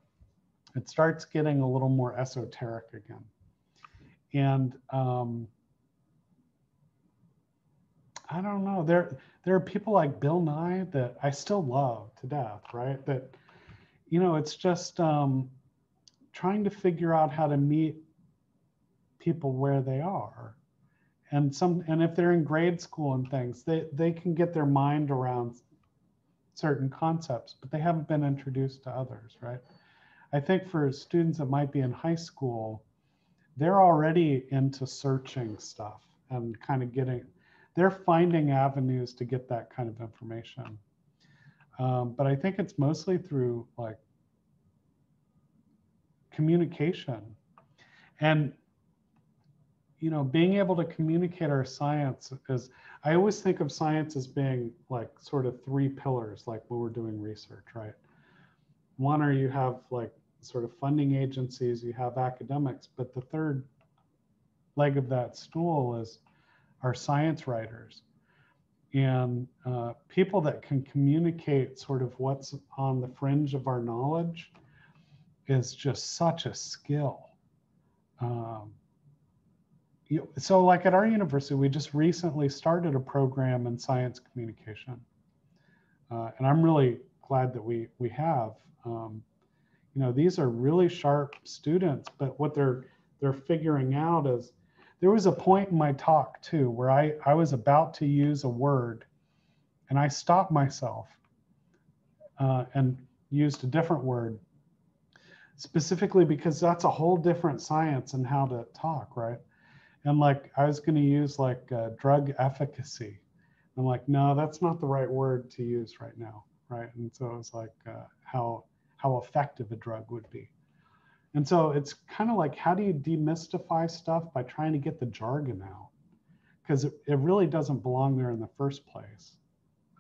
It starts getting a little more esoteric again. And um, I don't know. There, there are people like Bill Nye that I still love to death, right? That, you know, it's just um, trying to figure out how to meet people where they are. And some, and if they're in grade school and things, they, they can get their mind around certain concepts, but they haven't been introduced to others, right? I think for students that might be in high school, they're already into searching stuff and kind of getting, they're finding avenues to get that kind of information. Um, but I think it's mostly through like communication. And you know being able to communicate our science is i always think of science as being like sort of three pillars like when we're doing research right? One are you have like sort of funding agencies you have academics but the third leg of that stool is our science writers. And uh, people that can communicate sort of what's on the fringe of our knowledge is just such a skill. Um, you, so like at our university, we just recently started a program in science communication. Uh, and I'm really glad that we, we have. Um, you know, these are really sharp students, but what they're, they're figuring out is there was a point in my talk too where I, I was about to use a word and I stopped myself uh, and used a different word specifically because that's a whole different science and how to talk, right? And like I was going to use like uh, drug efficacy. I'm like, no, that's not the right word to use right now, right? And so it was like uh, how how effective a drug would be. And so it's kind of like, how do you demystify stuff by trying to get the jargon out? Because it, it really doesn't belong there in the first place.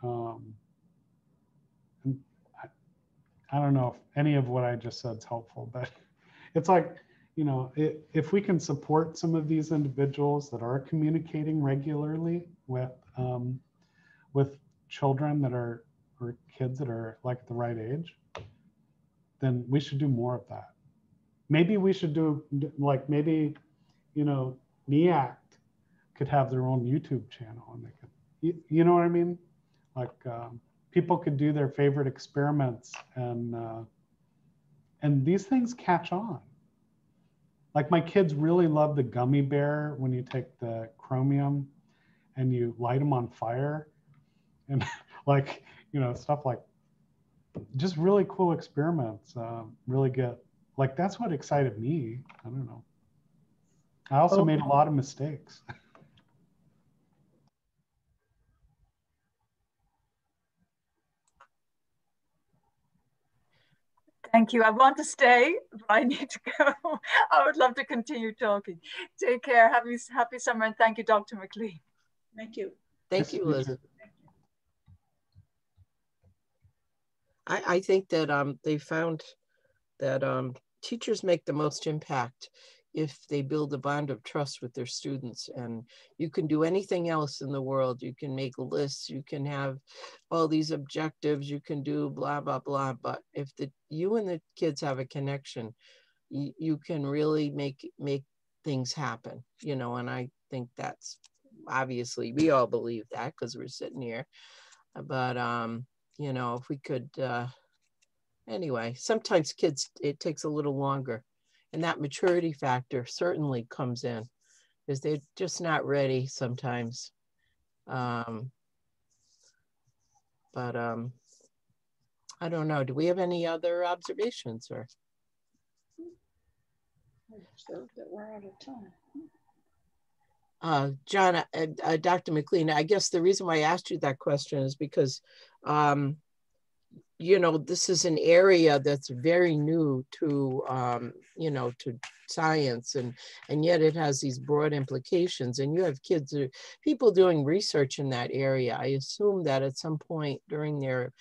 Um, I don't know if any of what I just said is helpful, but it's like, you know, it, if we can support some of these individuals that are communicating regularly with um, with children that are or kids that are like the right age, then we should do more of that. Maybe we should do like maybe you know NEACT could have their own youtube channel and they could you, you know what i mean? Like um, people could do their favorite experiments and uh, and these things catch on like my kids really love the gummy bear when you take the chromium and you light them on fire and like you know stuff like just really cool experiments um, really get like that's what excited me. I don't know. I also oh. made a lot of mistakes. Thank you. I want to stay, but I need to go. I would love to continue talking. Take care. Happy, happy summer. And thank you, Dr. McLean. Thank you. Thank you, Liz. I, I think that um, they found that um, teachers make the most impact if they build a bond of trust with their students and you can do anything else in the world you can make lists you can have all these objectives you can do blah blah blah but if the you and the kids have a connection you, you can really make make things happen you know and i think that's obviously we all believe that because we're sitting here but um you know if we could uh anyway, sometimes kids, it takes a little longer. And that maturity factor certainly comes in because they're just not ready sometimes. Um, but um, I don't know. Do we have any other observations or? observed that we're out of time. Uh, John, uh, uh, Dr. McLean, I guess the reason why I asked you that question is because, um, you know, this is an area that's very new to, um, you know, to science and, and yet it has these broad implications and you have kids or people doing research in that area. I assume that at some point during their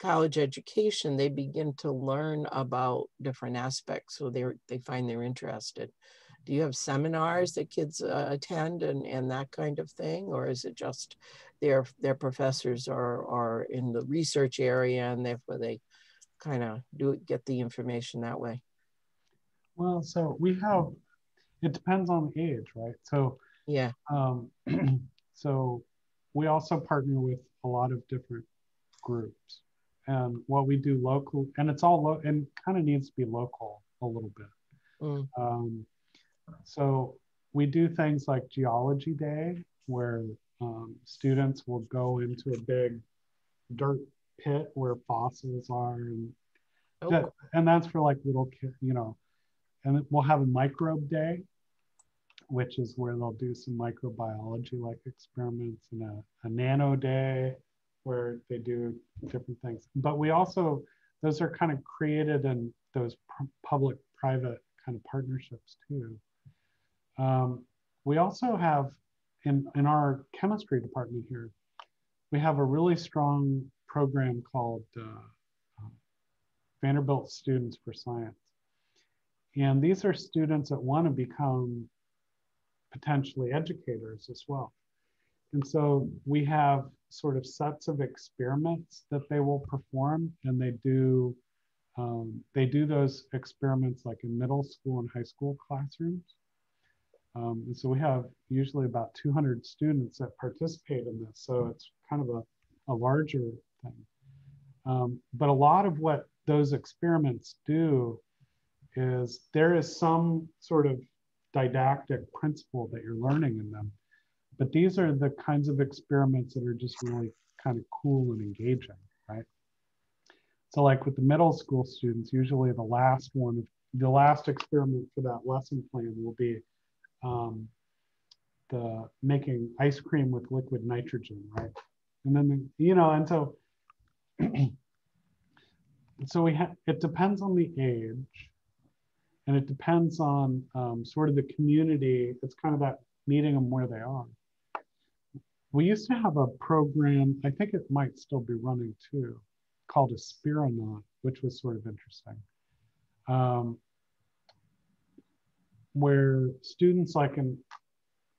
college education, they begin to learn about different aspects. So they they find they're interested. Do you have seminars that kids uh, attend and, and that kind of thing? Or is it just their, their professors are, are in the research area and therefore they kind of do get the information that way? Well, so we have, it depends on the age, right? So, yeah. Um, so we also partner with a lot of different groups and what we do local, and it's all lo- and kind of needs to be local a little bit. Mm. Um, so we do things like Geology Day, where um, students will go into a big dirt pit where fossils are, and oh. that, and that's for like little kids, you know. And we'll have a microbe day, which is where they'll do some microbiology like experiments, and a, a nano day where they do different things. But we also, those are kind of created in those public private kind of partnerships too. Um, we also have in, in our chemistry department here, we have a really strong program called uh, Vanderbilt Students for Science. And these are students that want to become potentially educators as well. And so we have sort of sets of experiments that they will perform, and they do um, they do those experiments like in middle school and high school classrooms. Um, and so we have usually about 200 students that participate in this. So it's kind of a, a larger thing. Um, but a lot of what those experiments do is there is some sort of didactic principle that you're learning in them. But these are the kinds of experiments that are just really kind of cool and engaging, right? So like with the middle school students, usually the last one, the last experiment for that lesson plan will be um, the making ice cream with liquid nitrogen, right? And then, the, you know, and so, so we have, it depends on the age and it depends on um, sort of the community. It's kind of that meeting them where they are we used to have a program, I think it might still be running too, called a Aspirnaut, which was sort of interesting. Um, where students like in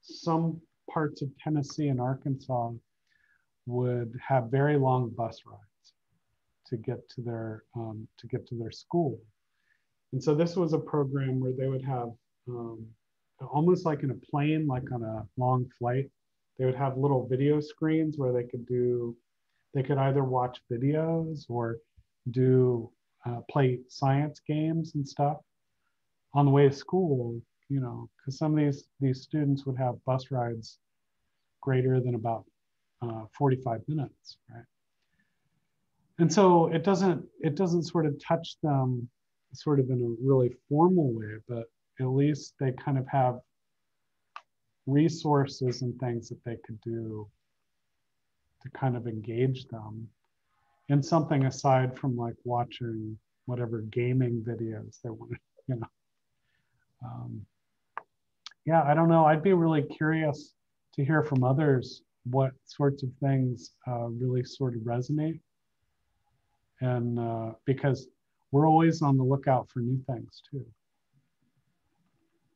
some parts of Tennessee and Arkansas would have very long bus rides to get to their um, to get to their school. And so this was a program where they would have um, almost like in a plane, like on a long flight, they would have little video screens where they could do they could either watch videos or do uh, play science games and stuff on the way to school you know because some of these these students would have bus rides greater than about uh, 45 minutes right and so it doesn't it doesn't sort of touch them sort of in a really formal way but at least they kind of have resources and things that they could do to kind of engage them in something aside from like watching whatever gaming videos they want to, you know. Um, yeah, I don't know. I'd be really curious to hear from others what sorts of things uh, really sort of resonate. And uh, because we're always on the lookout for new things too.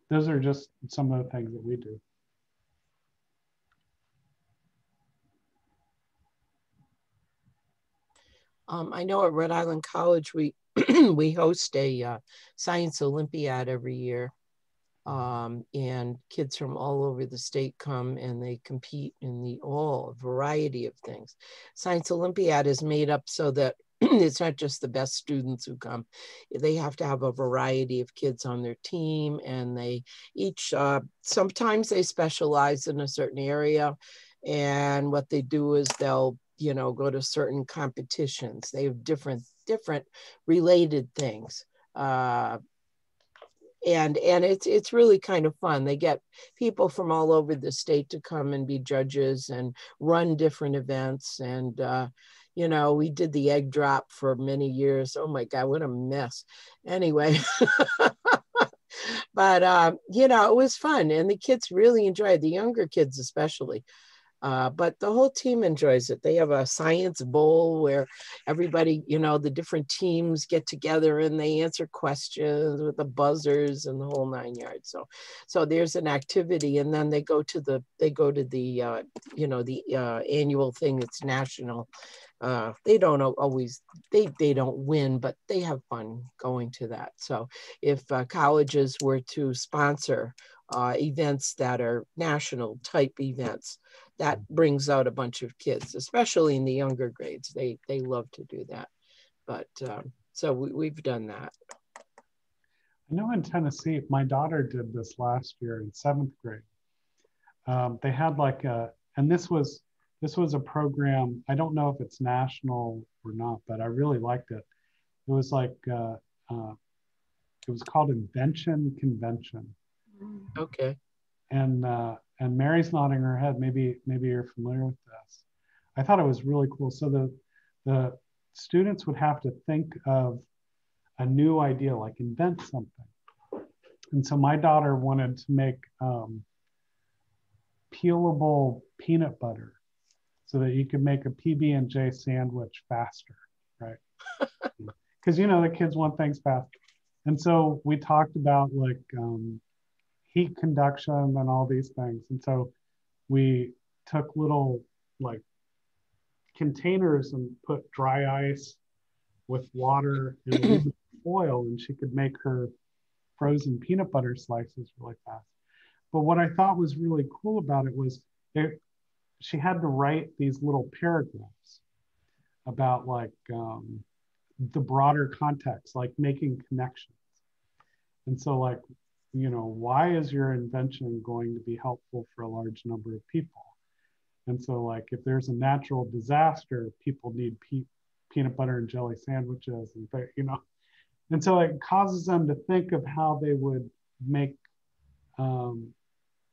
Those are just some of the things that we do. Um, I know at Rhode Island College, we we host a uh, science Olympiad every year. Um, and kids from all over the state come and they compete in the all variety of things. Science Olympiad is made up so that it's not just the best students who come. They have to have a variety of kids on their team, and they each uh, sometimes they specialize in a certain area. And what they do is they'll you know, go to certain competitions. They have different, different related things. Uh, and and it's it's really kind of fun. They get people from all over the state to come and be judges and run different events. And uh, you know, we did the egg drop for many years. Oh my God, what a mess! Anyway. but uh, you know it was fun and the kids really enjoyed the younger kids especially uh, but the whole team enjoys it. They have a science bowl where everybody, you know, the different teams get together and they answer questions with the buzzers and the whole nine yards. So, so there's an activity, and then they go to the they go to the uh, you know the uh, annual thing that's national. Uh, they don't always they they don't win, but they have fun going to that. So, if uh, colleges were to sponsor uh, events that are national type events that brings out a bunch of kids, especially in the younger grades. They they love to do that. But um, so we, we've done that. I know in Tennessee, my daughter did this last year in seventh grade. Um, they had like a, and this was this was a program. I don't know if it's national or not, but I really liked it. It was like uh, uh, it was called Invention Convention. Okay. And uh, and Mary's nodding her head. Maybe maybe you're familiar with this. I thought it was really cool. So the the students would have to think of a new idea, like invent something. And so my daughter wanted to make um, peelable peanut butter so that you could make a PB and J sandwich faster, right? Because you know the kids want things faster. And so we talked about like um, heat conduction and all these things. And so we took little like containers and put dry ice with water and oil, and she could make her frozen peanut butter slices really fast. But what I thought was really cool about it was it, she had to write these little paragraphs about like um, the broader context, like making connections. And so, like, you know, why is your invention going to be helpful for a large number of people? And so, like, if there's a natural disaster, people need pe- peanut butter and jelly sandwiches, and you know, and so it causes them to think of how they would make, um,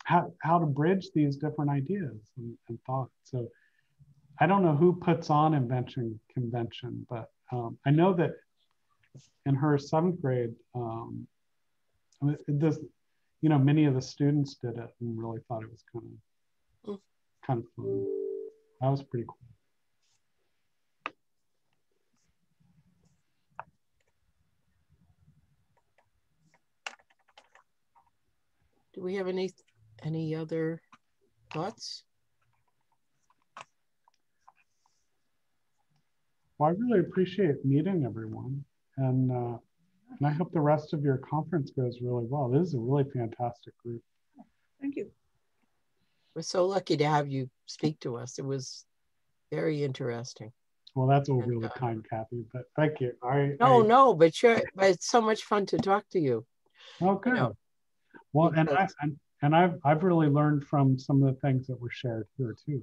how how to bridge these different ideas and, and thoughts. So, I don't know who puts on invention convention, but um, I know that in her seventh grade, um, this, you know, many of the students did it and really thought it was kind of, kind of fun. That was pretty cool. Do we have any any other thoughts? Well, I really appreciate meeting everyone, and uh, and I hope the rest of your conference goes really well. This is a really fantastic group. Thank you. We're so lucky to have you speak to us. It was very interesting. Well, that's overly uh, kind, Kathy, but thank you. I, no, I, no, but sure, but it's so much fun to talk to you. Oh, good. You know, well, and I and, and I've I've really learned from some of the things that were shared here too,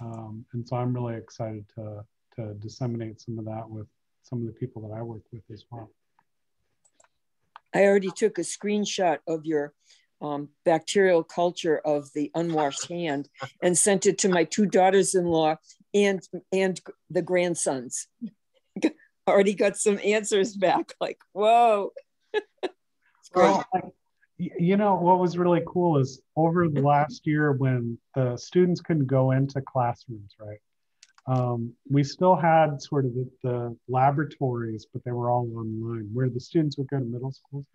um, and so I'm really excited to to disseminate some of that with some of the people that I work with as well. I already took a screenshot of your um, bacterial culture of the unwashed hand and sent it to my two daughters-in-law and and the grandsons. already got some answers back. Like, whoa. well, you know what was really cool is over the last year when the students couldn't go into classrooms, right? Um, we still had sort of the, the, laboratories, but they were all online where the students would go to middle schools.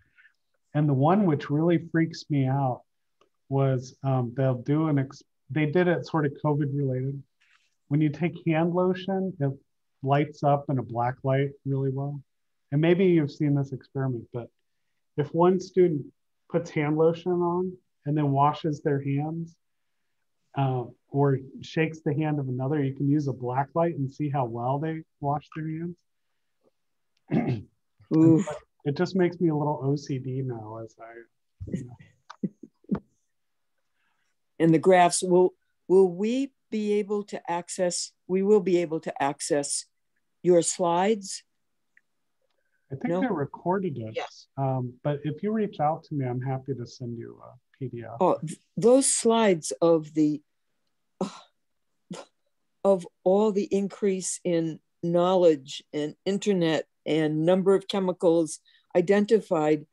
And the one which really freaks me out was um, they'll do an, ex- they did it sort of COVID related. When you take hand lotion, it lights up in a black light really well. And maybe you've seen this experiment, but if one student puts hand lotion on and then washes their hands, um, or shakes the hand of another, you can use a black light and see how well they wash their hands. it just makes me a little OCD now as I. You know. and the graphs will will we be able to access, we will be able to access your slides? I think No? they recorded it. Yes. Um, but if you reach out to me, I'm happy to send you a PDF. Oh, th- those slides of the, of all the increase in knowledge and internet and number of chemicals identified,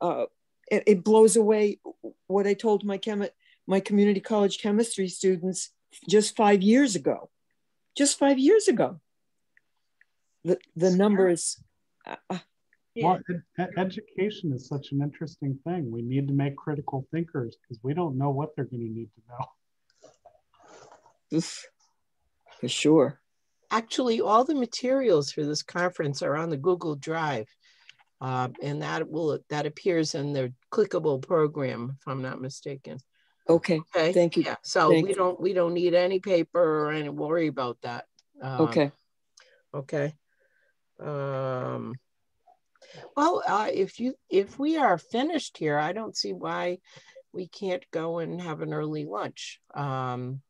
uh, it, it blows away what I told my chemi- my community college chemistry students just five years ago. Just five years ago. The the numbers. Uh, uh, Well, ed- ed- education is such an interesting thing. We need to make critical thinkers because we don't know what they're going to need to know. For sure. Actually, all the materials for this conference are on the Google Drive. Um, and that will that appears in the clickable program, if I'm not mistaken. Okay. Okay. Thank you. Yeah. So Thank we don't we don't need any paper or any worry about that. Um, Okay. Okay. Um, well, uh, if you if we are finished here, I don't see why we can't go and have an early lunch. Um,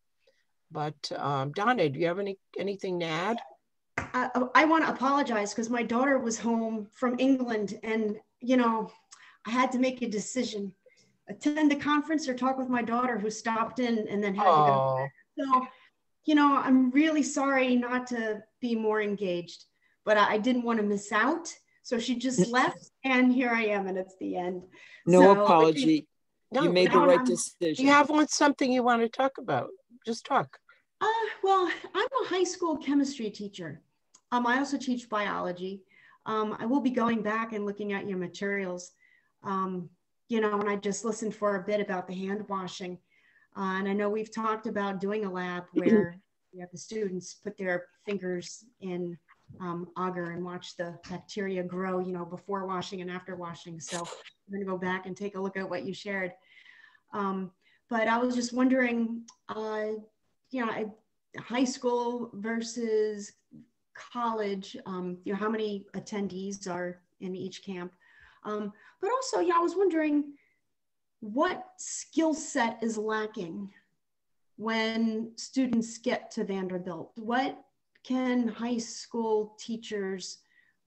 but um, Donna, do you have any anything to add? I, I want to apologize because my daughter was home from England and, you know, I had to make a decision attend the conference or talk with my daughter who stopped in and then had to go. So, you know, I'm really sorry not to be more engaged, but I, I didn't want to miss out. So she just left and here I am and it's the end. No So think- apology. no, you made the right I'm- decision. you have one something you want to talk about? Just talk. Uh, well, I'm a high school chemistry teacher. Um, I also teach biology. Um, I will be going back and looking at your materials. Um, you know, and I just listened for a bit about the hand washing. Uh, and I know we've talked about doing a lab where you have the students put their fingers in um, agar and watch the bacteria grow, you know, before washing and after washing. So I'm going to go back and take a look at what you shared. Um, but I was just wondering, uh, you know, high school versus college, um, you know, how many attendees are in each camp? Um, but also, yeah, I was wondering what skill set is lacking when students get to Vanderbilt? What can high school teachers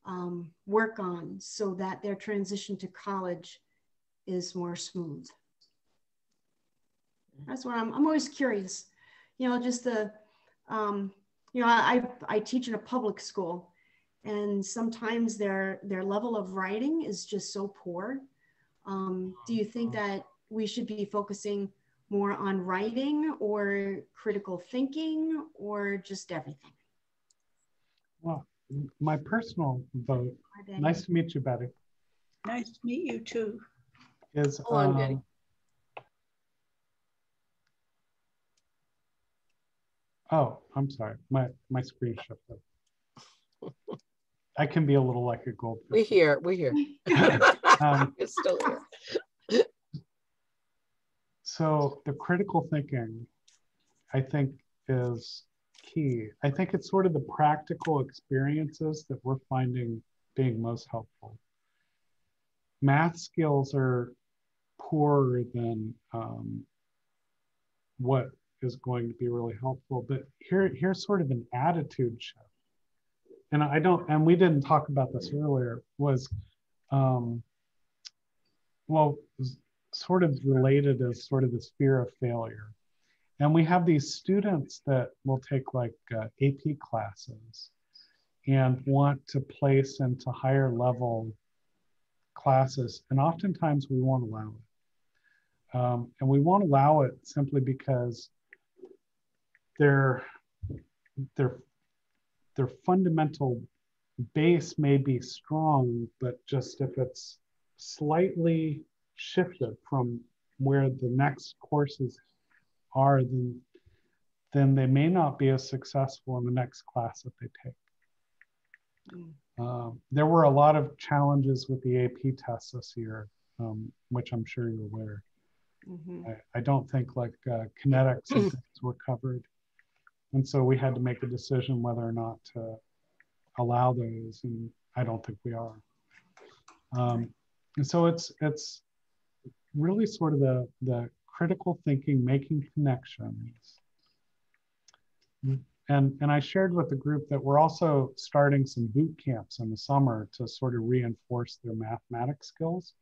um, work on so that their transition to college is more smooth? That's what I'm, I'm always curious. You know, just the, um, you know, I, I teach in a public school and sometimes their, their level of writing is just so poor. Um, do you think that we should be focusing more on writing or critical thinking or just everything? Well, my personal vote, nice to meet you, Betty, Nice to meet you too. is Hold on, Betty. um, Oh, I'm sorry. My my screen shifted. I can be a little like a goldfish. We're here. We're here. Um, It's still here. So the critical thinking, I think, is key. I think it's sort of the practical experiences that we're finding being most helpful. Math skills are poorer than um, what is going to be really helpful. But here, here's sort of an attitude shift. And I don't, and we didn't talk about this earlier, was, um, well, sort of related as sort of this fear of failure. And we have these students that will take like uh, AP classes and want to place into higher level classes. And oftentimes we won't allow it. Um, and we won't allow it simply because their, their, their fundamental base may be strong, but just if it's slightly shifted from where the next courses are, then, then they may not be as successful in the next class that they take. Um, there were a lot of challenges with the AP tests this year, um, which I'm sure you're aware. Mhm. I, I don't think like uh, kinetics and things were covered. And so we had to make a decision whether or not to allow those, and I don't think we are. Um, and so it's it's really sort of the the critical thinking, making connections, and and I shared with the group that we're also starting some boot camps in the summer to sort of reinforce their mathematics skills.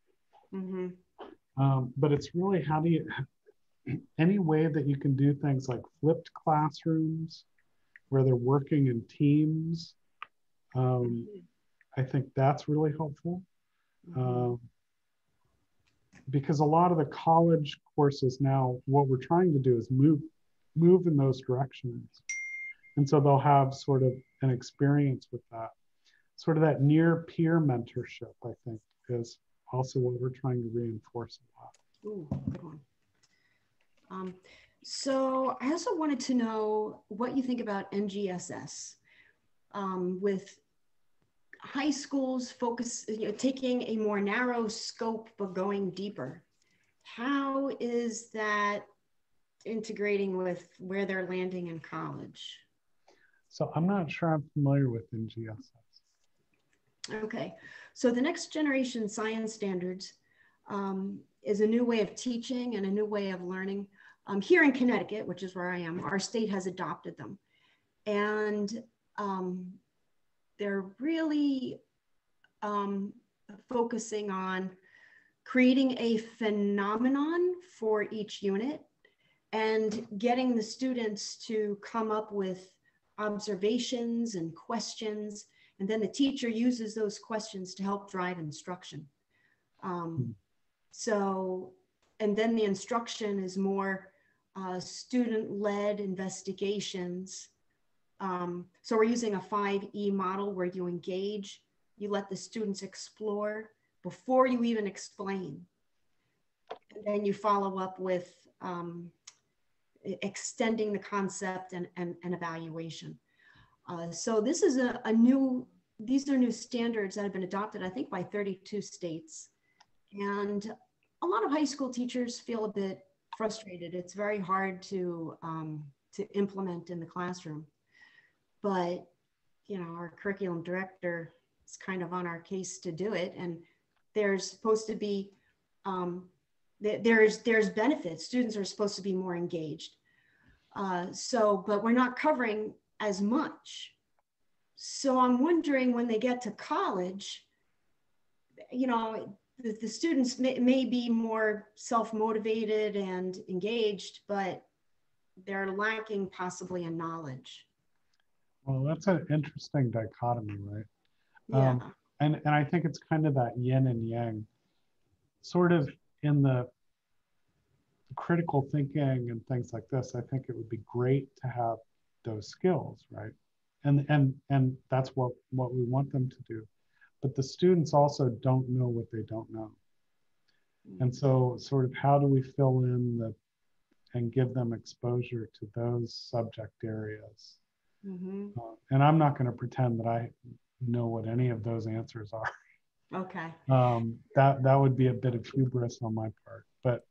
Mm-hmm. Um, but it's really how do you any way that you can do things like flipped classrooms where they're working in teams. Um, I think that's really helpful. Mm-hmm. Um, because a lot of the college courses now, what we're trying to do is move move in those directions. And so they'll have sort of an experience with that. Sort of that near peer mentorship, I think, is also what we're trying to reinforce a lot. Ooh, good one. Um, so I also wanted to know what you think about NGSS um, with high schools focus, you know, taking a more narrow scope but going deeper. How is that integrating with where they're landing in college? So I'm not sure I'm familiar with NGSS. Okay, so the next generation science standards um, is a new way of teaching and a new way of learning. Um, here in Connecticut, which is where I am, our state has adopted them. And um, they're really um, focusing on creating a phenomenon for each unit and getting the students to come up with observations and questions. And then the teacher uses those questions to help drive instruction. Um, hmm. so, and then the instruction is more uh, student-led investigations. Um, so we're using a 5E model where you engage, you let the students explore before you even explain. And then you follow up with um, extending the concept and, and, and evaluation. Uh, so this is a, a, new, these are new standards that have been adopted, I think by 32 states. And a lot of high school teachers feel a bit frustrated. It's very hard to, um, to implement in the classroom. But, you know, our curriculum director is kind of on our case to do it. And there's supposed to be um, there's there's benefits. Students are supposed to be more engaged. Uh, so, but we're not covering as much. So I'm wondering when they get to college, you know, the, the students may, may be more self-motivated and engaged, but they're lacking possibly in knowledge. Well, that's an interesting dichotomy, right? Yeah. Um, and, and I think it's kind of that yin and yang, sort of in the critical thinking and things like this, I think it would be great to have those skills, right? And and and that's what what we want them to do. But the students also don't know what they don't know. And so sort of how do we fill in the and give them exposure to those subject areas? Mm-hmm. Uh, and I'm not going to pretend that I know what any of those answers are. Okay. Um, that that would be a bit of hubris on my part, but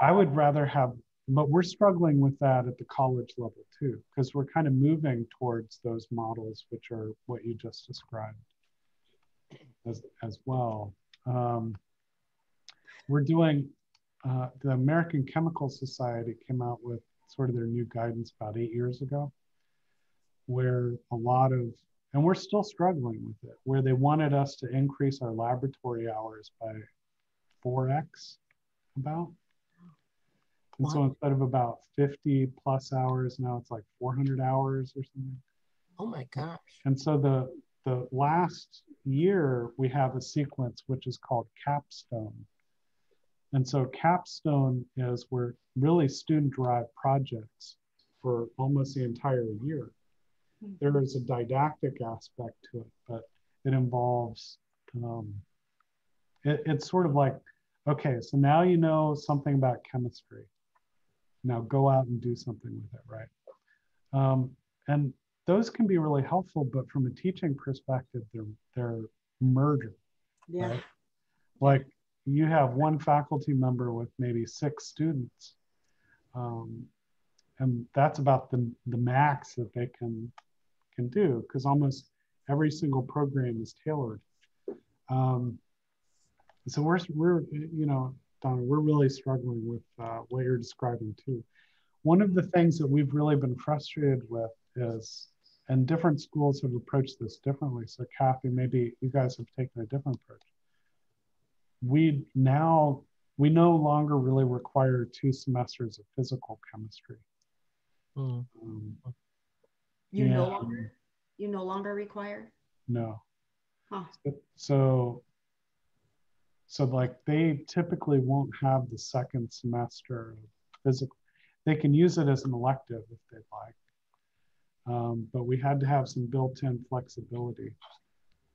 I would rather have, but we're struggling with that at the college level too, because we're kind of moving towards those models, which are what you just described as, as well. Um, we're doing, uh, the American Chemical Society came out with sort of their new guidance about eight years ago, where a lot of, and we're still struggling with it, where they wanted us to increase our laboratory hours by 4x about and wow. so instead of about 50 plus hours, now it's like 400 hours or something. Oh my gosh. And so the, the last year we have a sequence which is called capstone. And so capstone is where really student derived projects for almost the entire year. Mm-hmm. There is a didactic aspect to it, but it involves, um, it, it's sort of like, okay, so now you know something about chemistry. Now go out and do something with it, right? Um, and those can be really helpful, but from a teaching perspective, they're they're merger. Yeah. Right? Like you have one faculty member with maybe six students, um, and that's about the the max that they can can do because almost every single program is tailored. Um, so we're we're you know Donna, we're really struggling with uh, what you're describing too. one of the things that we've really been frustrated with is, and different schools have approached this differently. So Kathy, maybe you guys have taken a different approach. We now, we no longer really require two semesters of physical chemistry. Mm. Um, You no longer you no longer require. No. Huh. So, so like they typically won't have the second semester of physical. They can use it as an elective if they'd like. Um, but we had to have some built-in flexibility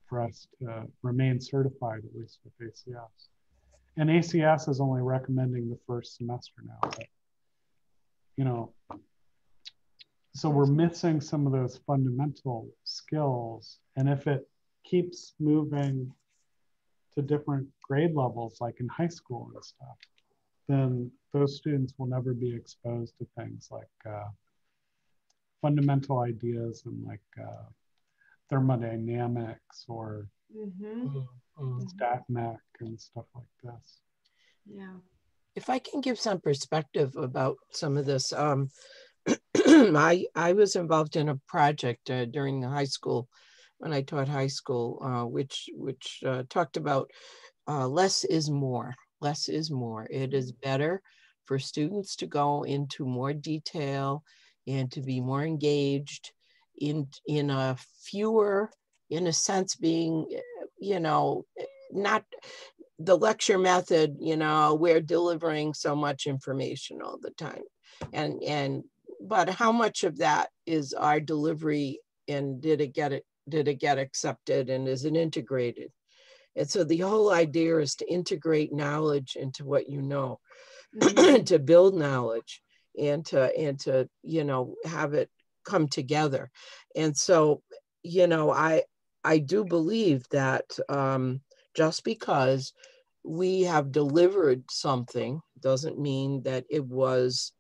for us to remain certified, at least with ACS. And ACS is only recommending the first semester now. But, you know, so we're missing some of those fundamental skills. And if it keeps moving to different grade levels, like in high school and stuff, then those students will never be exposed to things like uh, fundamental ideas and like uh, thermodynamics or Mm-hmm. Mm. stat mech and stuff like this. Yeah. If I can give some perspective about some of this, um, I I was involved in a project uh, during the high school when I taught high school, uh, which which uh, talked about uh, less is more. Less is more. It is better for students to go into more detail and to be more engaged in in a fewer, in a sense, being you know not the lecture method, you know, we're delivering so much information all the time. And and but how much of that is our delivery and did it get it did it get accepted and is it integrated? And so the whole idea is to integrate knowledge into what you know, to build knowledge and to and to, you know, have it come together. And so, you know, I I do believe that um, just because we have delivered something doesn't mean that it was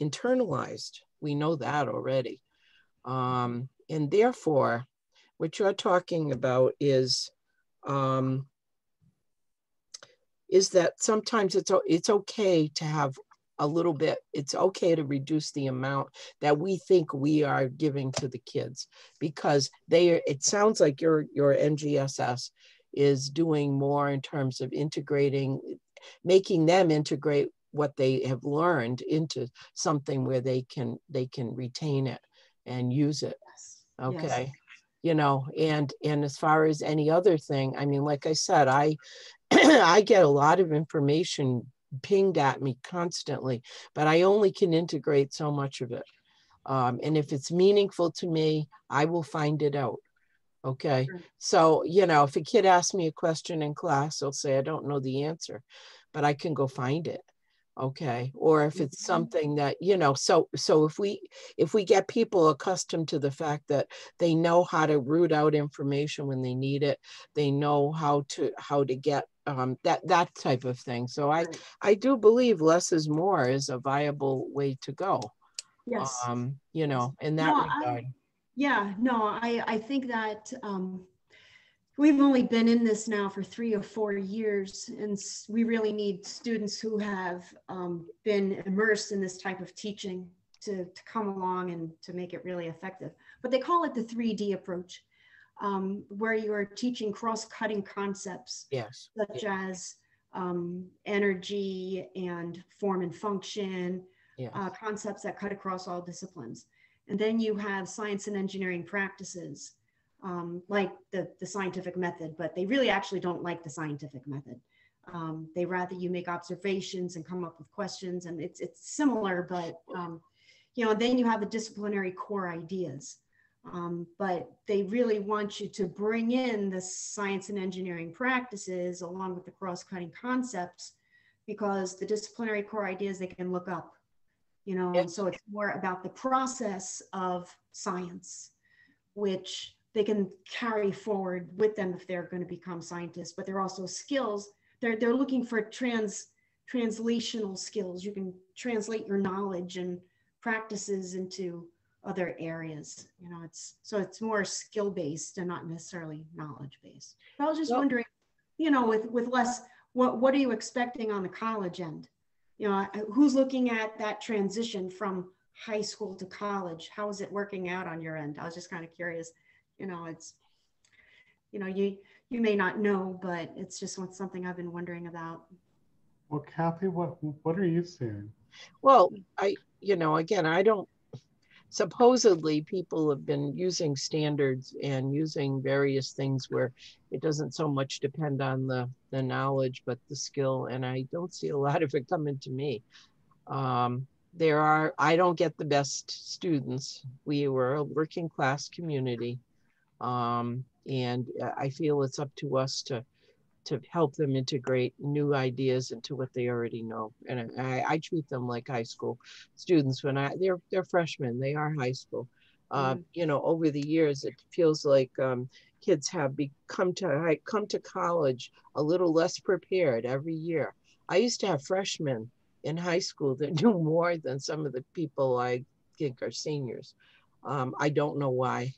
internalized. We know that already. Um, and therefore, what you're talking about is um, is that sometimes it's it's okay to have a little bit. It's okay to reduce the amount that we think we are giving to the kids because they. are- It sounds like your your NGSS is doing more in terms of integrating, making them integrate what they have learned into something where they can they can retain it and use it Yes. okay you know and and as far as any other thing i mean like i said i i get a lot of information pinged at me constantly but i only can integrate so much of it. Um, and if it's meaningful to me i will find it out okay? Sure. so you know if a kid asks me a question in class i'll say i don't know the answer but i can go find it okay or if it's Mhm. something that you know so so if we if we get people accustomed to the fact that they know how to root out information when they need it they know how to how to get um, that that type of thing so i Right. i do believe less is more is a viable way to go Yes. um you know in that No, I- regard Yeah, no, I, I think that um, we've only been in this now for three or four years, and we really need students who have um, been immersed in this type of teaching to, to come along and to make it really effective. But they call it the 3D approach, um, where you are teaching cross-cutting concepts yes such as um, energy and form and function, yeah uh, concepts that cut across all disciplines. And then you have science and engineering practices, um, like the, the scientific method, but they really actually don't like the scientific method. Um, they rather you make observations and come up with questions, and it's it's similar, but um, you know. Then you have the disciplinary core ideas, um, but they really want you to bring in the science and engineering practices along with the cross-cutting concepts, because the disciplinary core ideas they can look up you know and so it's more about the process of science which they can carry forward with them if they're going to become scientists but they're also skills they're they're looking for trans translational skills you can translate your knowledge and practices into other areas you know it's so it's more skill based and not necessarily knowledge based i was just Well- wondering you know with with less what what are you expecting on the college end you know, uh, who's looking at that transition from high school to college? How is it working out on your end? I was just kind of curious. You know, it's, you know, you you may not know, but it's just something I've been wondering about. Well, Kathy, what what are you seeing? Well, I, you know, again, I don't supposedly people have been using standards and using various things where it doesn't so much depend on the the knowledge but the skill and i don't see a lot of it coming to me um, there are i don't get the best students we were a working class community um, and i feel it's up to us to to help them integrate new ideas into what they already know. And I, I treat them like high school students when I they're they're freshmen. They are high school. Uh, mm-hmm. you know, over the years, it feels like um, kids have become to come to college a little less prepared every year. I used to have freshmen in high school that knew more than some of the people I think are seniors. Um, I don't know why.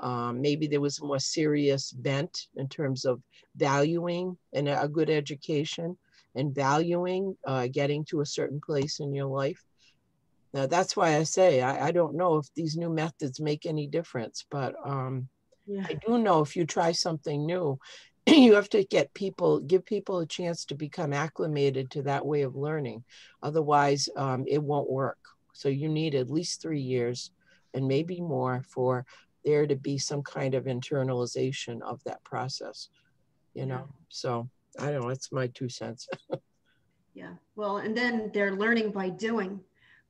Um, maybe there was a more serious bent in terms of valuing and a good education and valuing uh, getting to a certain place in your life. Now, that's why I say I, I don't know if these new methods make any difference, but um, yeah. I do know if you try something new, you have to get people, give people a chance to become acclimated to that way of learning. Otherwise, um, it won't work. So you need at least three years and maybe more for there to be some kind of internalization of that process, you know? Yeah. So I don't know, it's my two cents. yeah, well, and then they're learning by doing.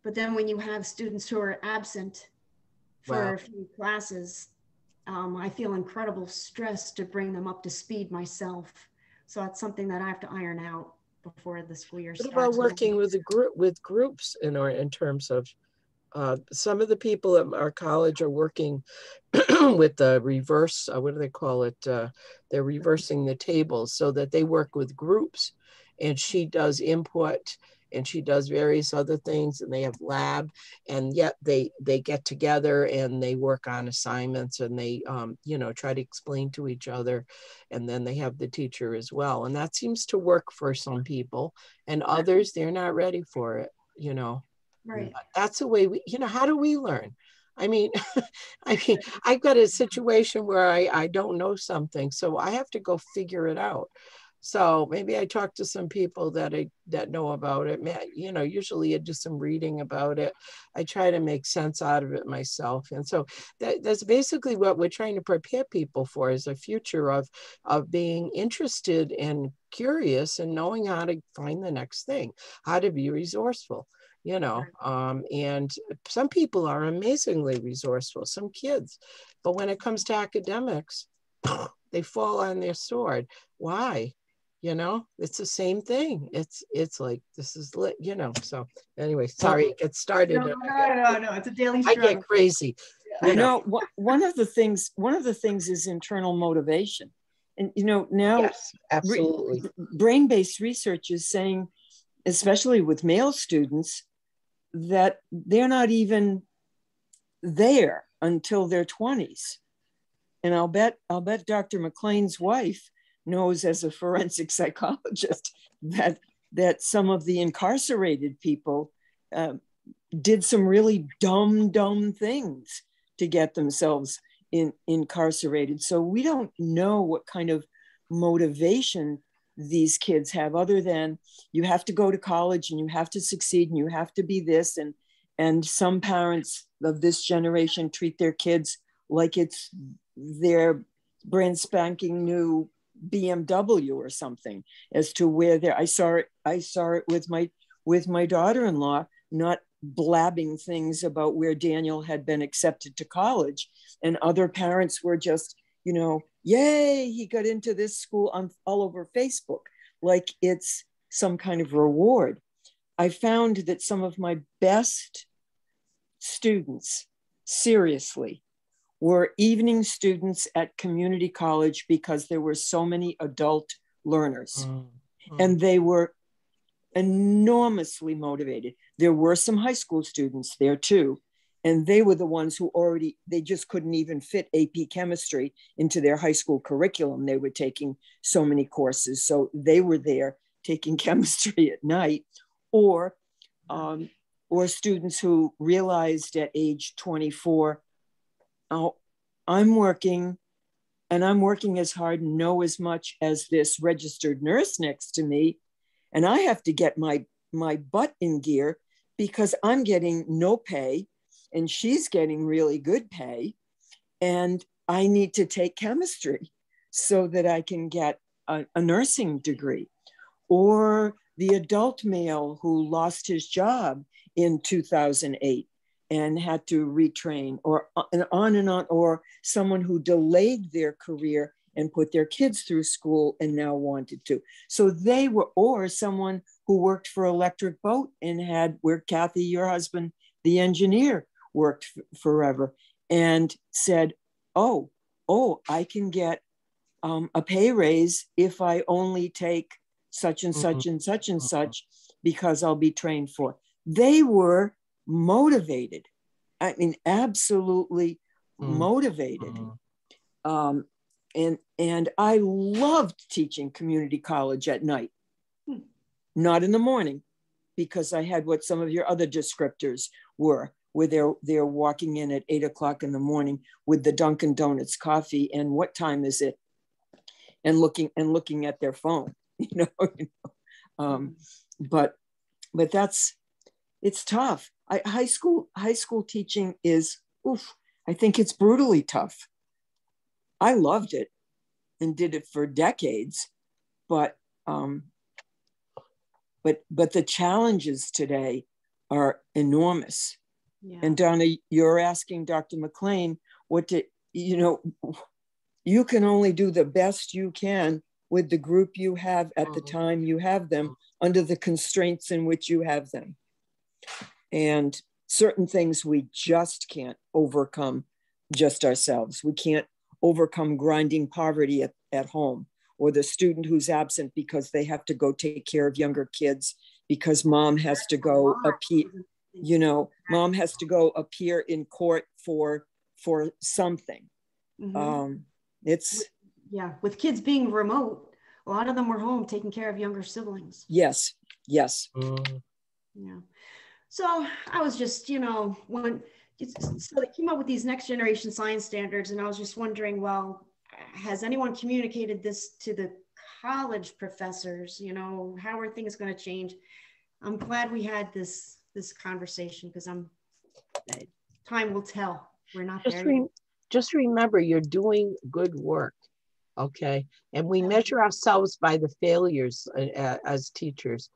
But then when you have students who are absent for wow. a few classes, um, I feel incredible stress to bring them up to speed myself. So that's something that I have to iron out before the school year what starts. What about working with a group with groups in or in terms of uh, some of the people at our college are working with the reverse, uh, what do they call it? Uh, they're reversing the tables so that they work with groups and she does input and she does various other things and they have lab and yet they they get together and they work on assignments and they um, you know try to explain to each other and then they have the teacher as well and that seems to work for some people and others they're not ready for it you know Right. That's the way we, you know, how do we learn? I mean, I mean, I've got a situation where I, I don't know something, so I have to go figure it out. So maybe I talk to some people that I that know about it. You know, usually I do some reading about it. I try to make sense out of it myself, and so that, that's basically what we're trying to prepare people for: is a future of of being interested and curious and knowing how to find the next thing, how to be resourceful you know um, and some people are amazingly resourceful some kids but when it comes to academics they fall on their sword. Why? You know it's the same thing. It's it's like this is lit you know so anyway sorry it started. No no no, no. it's a daily struggle. i get crazy you know. one of the things one of the things is internal motivation. And you know now yes, absolutely. brain-based research is saying especially with male students that they're not even there until their 20s. And I'll bet I'll bet Dr. McLean's wife knows as a forensic psychologist that that some of the incarcerated people uh, did some really dumb, dumb things to get themselves in, incarcerated. So we don't know what kind of motivation these kids have other than you have to go to college and you have to succeed and you have to be this and and some parents of this generation treat their kids like it's their brand spanking new BMW or something as to where they're I saw it I saw it with my with my daughter-in-law not blabbing things about where Daniel had been accepted to college. And other parents were just you know yay, he got into this school on all over Facebook, like it's some kind of reward. I found that some of my best students, seriously, were evening students at community college because there were so many adult learners. Mm-hmm. And they were enormously motivated. There were some high school students there too, and they were the ones who already they just couldn't even fit ap chemistry into their high school curriculum they were taking so many courses so they were there taking chemistry at night or um, or students who realized at age 24, oh, I'm working and I'm working as hard and know as much as this registered nurse next to me. And I have to get my, my butt in gear because I'm getting no pay and she's getting really good pay. And I need to take chemistry so that I can get a, a nursing degree. Or the adult male who lost his job in 2008 and had to retrain, or and on and on, or someone who delayed their career and put their kids through school and now wanted to. So they were, or someone who worked for Electric Boat and had, where Kathy, your husband, the engineer, worked f- forever and said, Oh, oh, I can get um, a pay raise if I only take such and such mm-hmm. and such and mm-hmm. such because I'll be trained for. They were motivated. I mean, absolutely mm. motivated. Mm. Um, and and I loved teaching community college at night, mm. not in the morning, because I had what some of your other descriptors were, where they're they're walking in at eight o'clock in the morning with the Dunkin' Donuts coffee, and what time is it? And looking and looking at their phone, you know. you know? Um, but but that's it's tough. I, high school high school teaching is oof. I think it's brutally tough. I loved it and did it for decades, but um, but but the challenges today are enormous. Yeah. And Donna, you're asking Dr. McLean what to you know. You can only do the best you can with the group you have at the mm-hmm. time you have them under the constraints in which you have them. And certain things we just can't overcome just ourselves. We can't overcome grinding poverty at, at home or the student who's absent because they have to go take care of younger kids because mom has to go appear you know mom has to go appear in court for for something mm-hmm. um it's yeah with kids being remote a lot of them were home taking care of younger siblings yes yes mm. yeah so I was just, you know, when so they came up with these next generation science standards, and I was just wondering, well, has anyone communicated this to the college professors? You know, how are things going to change? I'm glad we had this this conversation because I'm time will tell. We're not just there. Re- just remember, you're doing good work, okay? And we measure ourselves by the failures uh, as teachers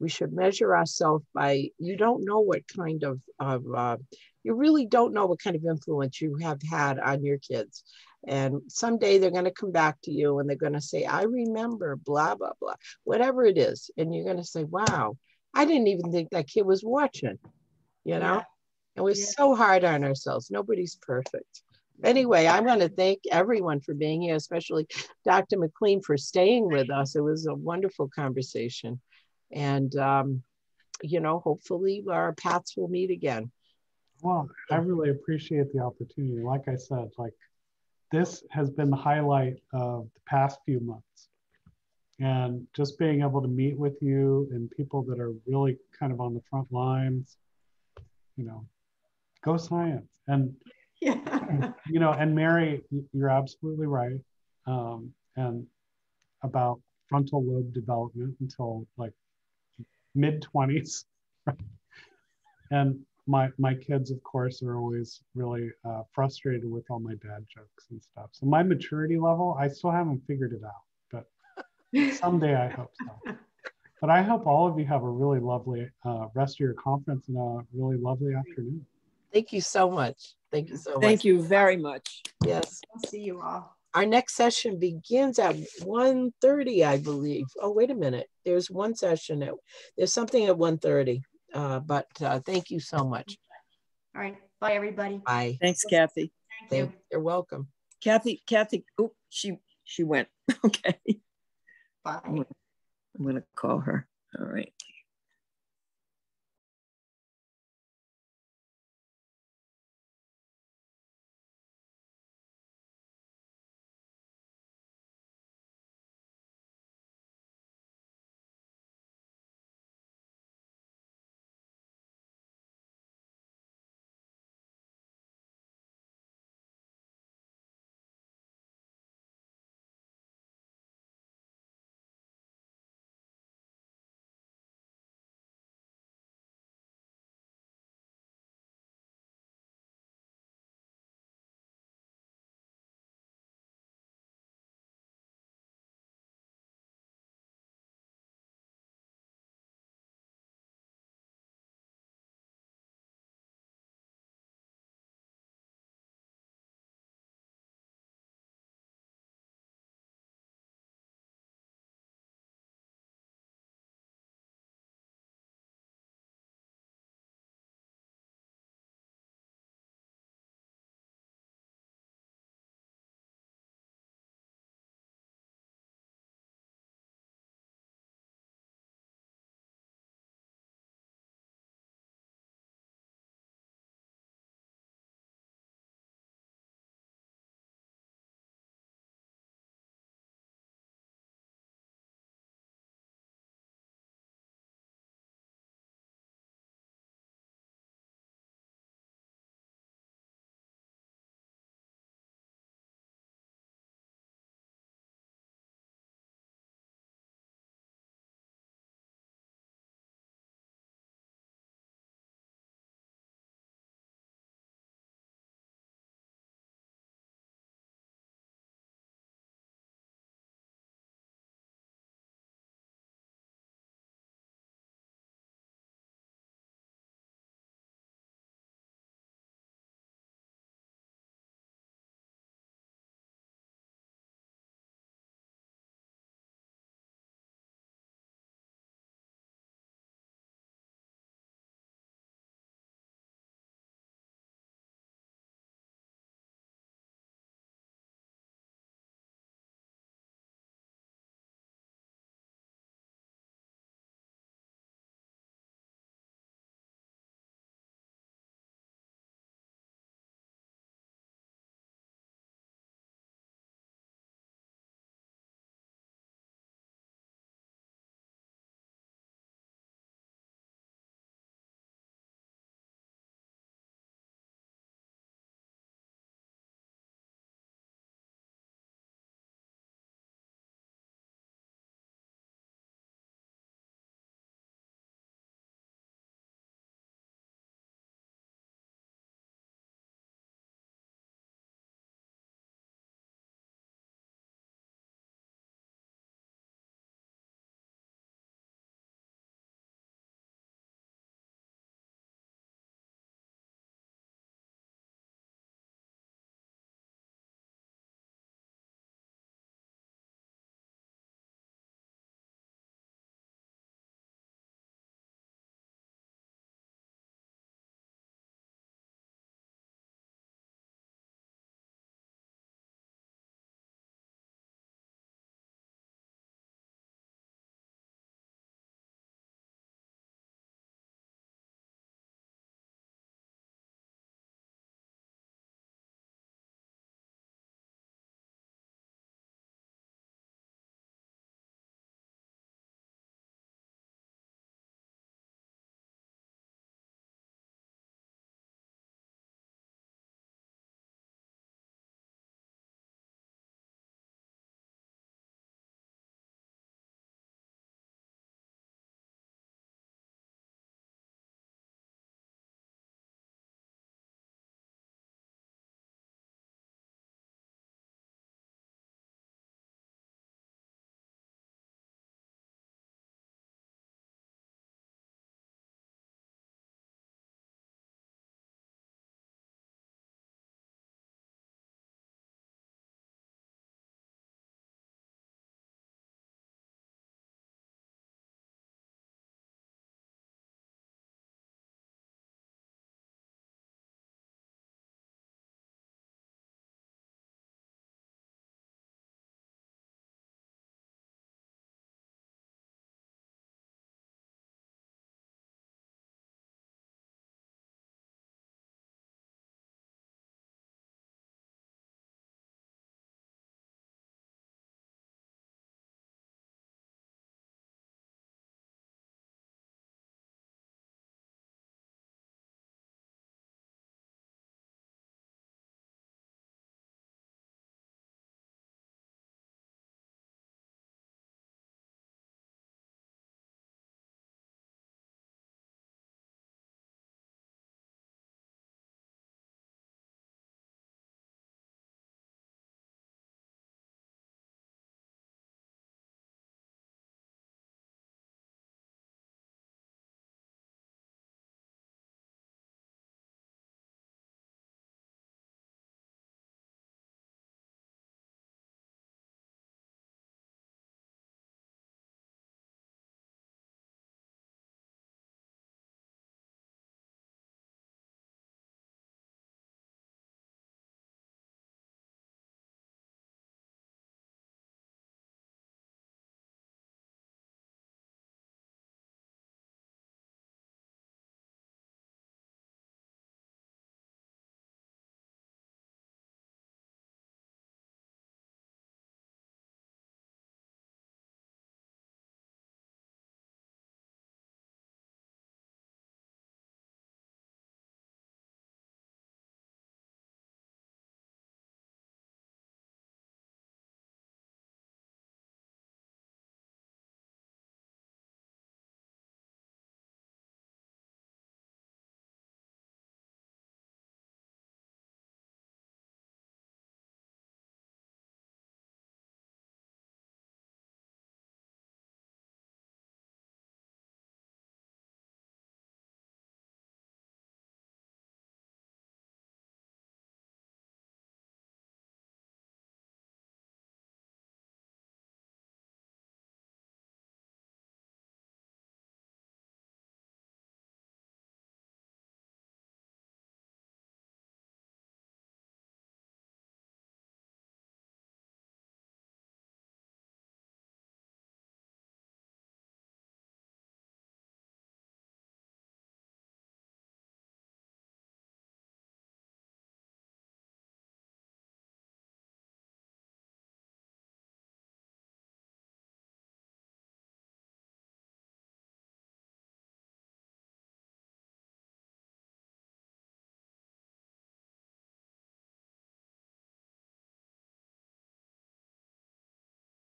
we should measure ourselves by you don't know what kind of, of uh, you really don't know what kind of influence you have had on your kids and someday they're going to come back to you and they're going to say i remember blah blah blah whatever it is and you're going to say wow i didn't even think that kid was watching you know yeah. and we're yeah. so hard on ourselves nobody's perfect anyway, I want to thank everyone for being here, especially Dr. McLean for staying with us. It was a wonderful conversation and um, you know hopefully our paths will meet again well i really appreciate the opportunity like i said like this has been the highlight of the past few months and just being able to meet with you and people that are really kind of on the front lines you know go science and yeah. you know and mary you're absolutely right um, and about frontal lobe development until like mid 20s. and my my kids, of course, are always really uh, frustrated with all my dad jokes and stuff. So my maturity level, I still haven't figured it out, someday I hope so. But I hope all of you have a really lovely uh, rest of your conference and a really lovely afternoon. Thank you so much. Thank you so much. Thank you very much. Yes. I'll see you all. Our next session begins at 1.30, I believe. Oh, wait a minute. There's one session. At, there's something at 1.30. Uh, but uh, thank you so much. All right. Bye, everybody. Bye. Thanks, Kathy. Thank you. You're welcome. Kathy, Kathy, oh, she, she went. okay. Bye. I'm going to call her. All right.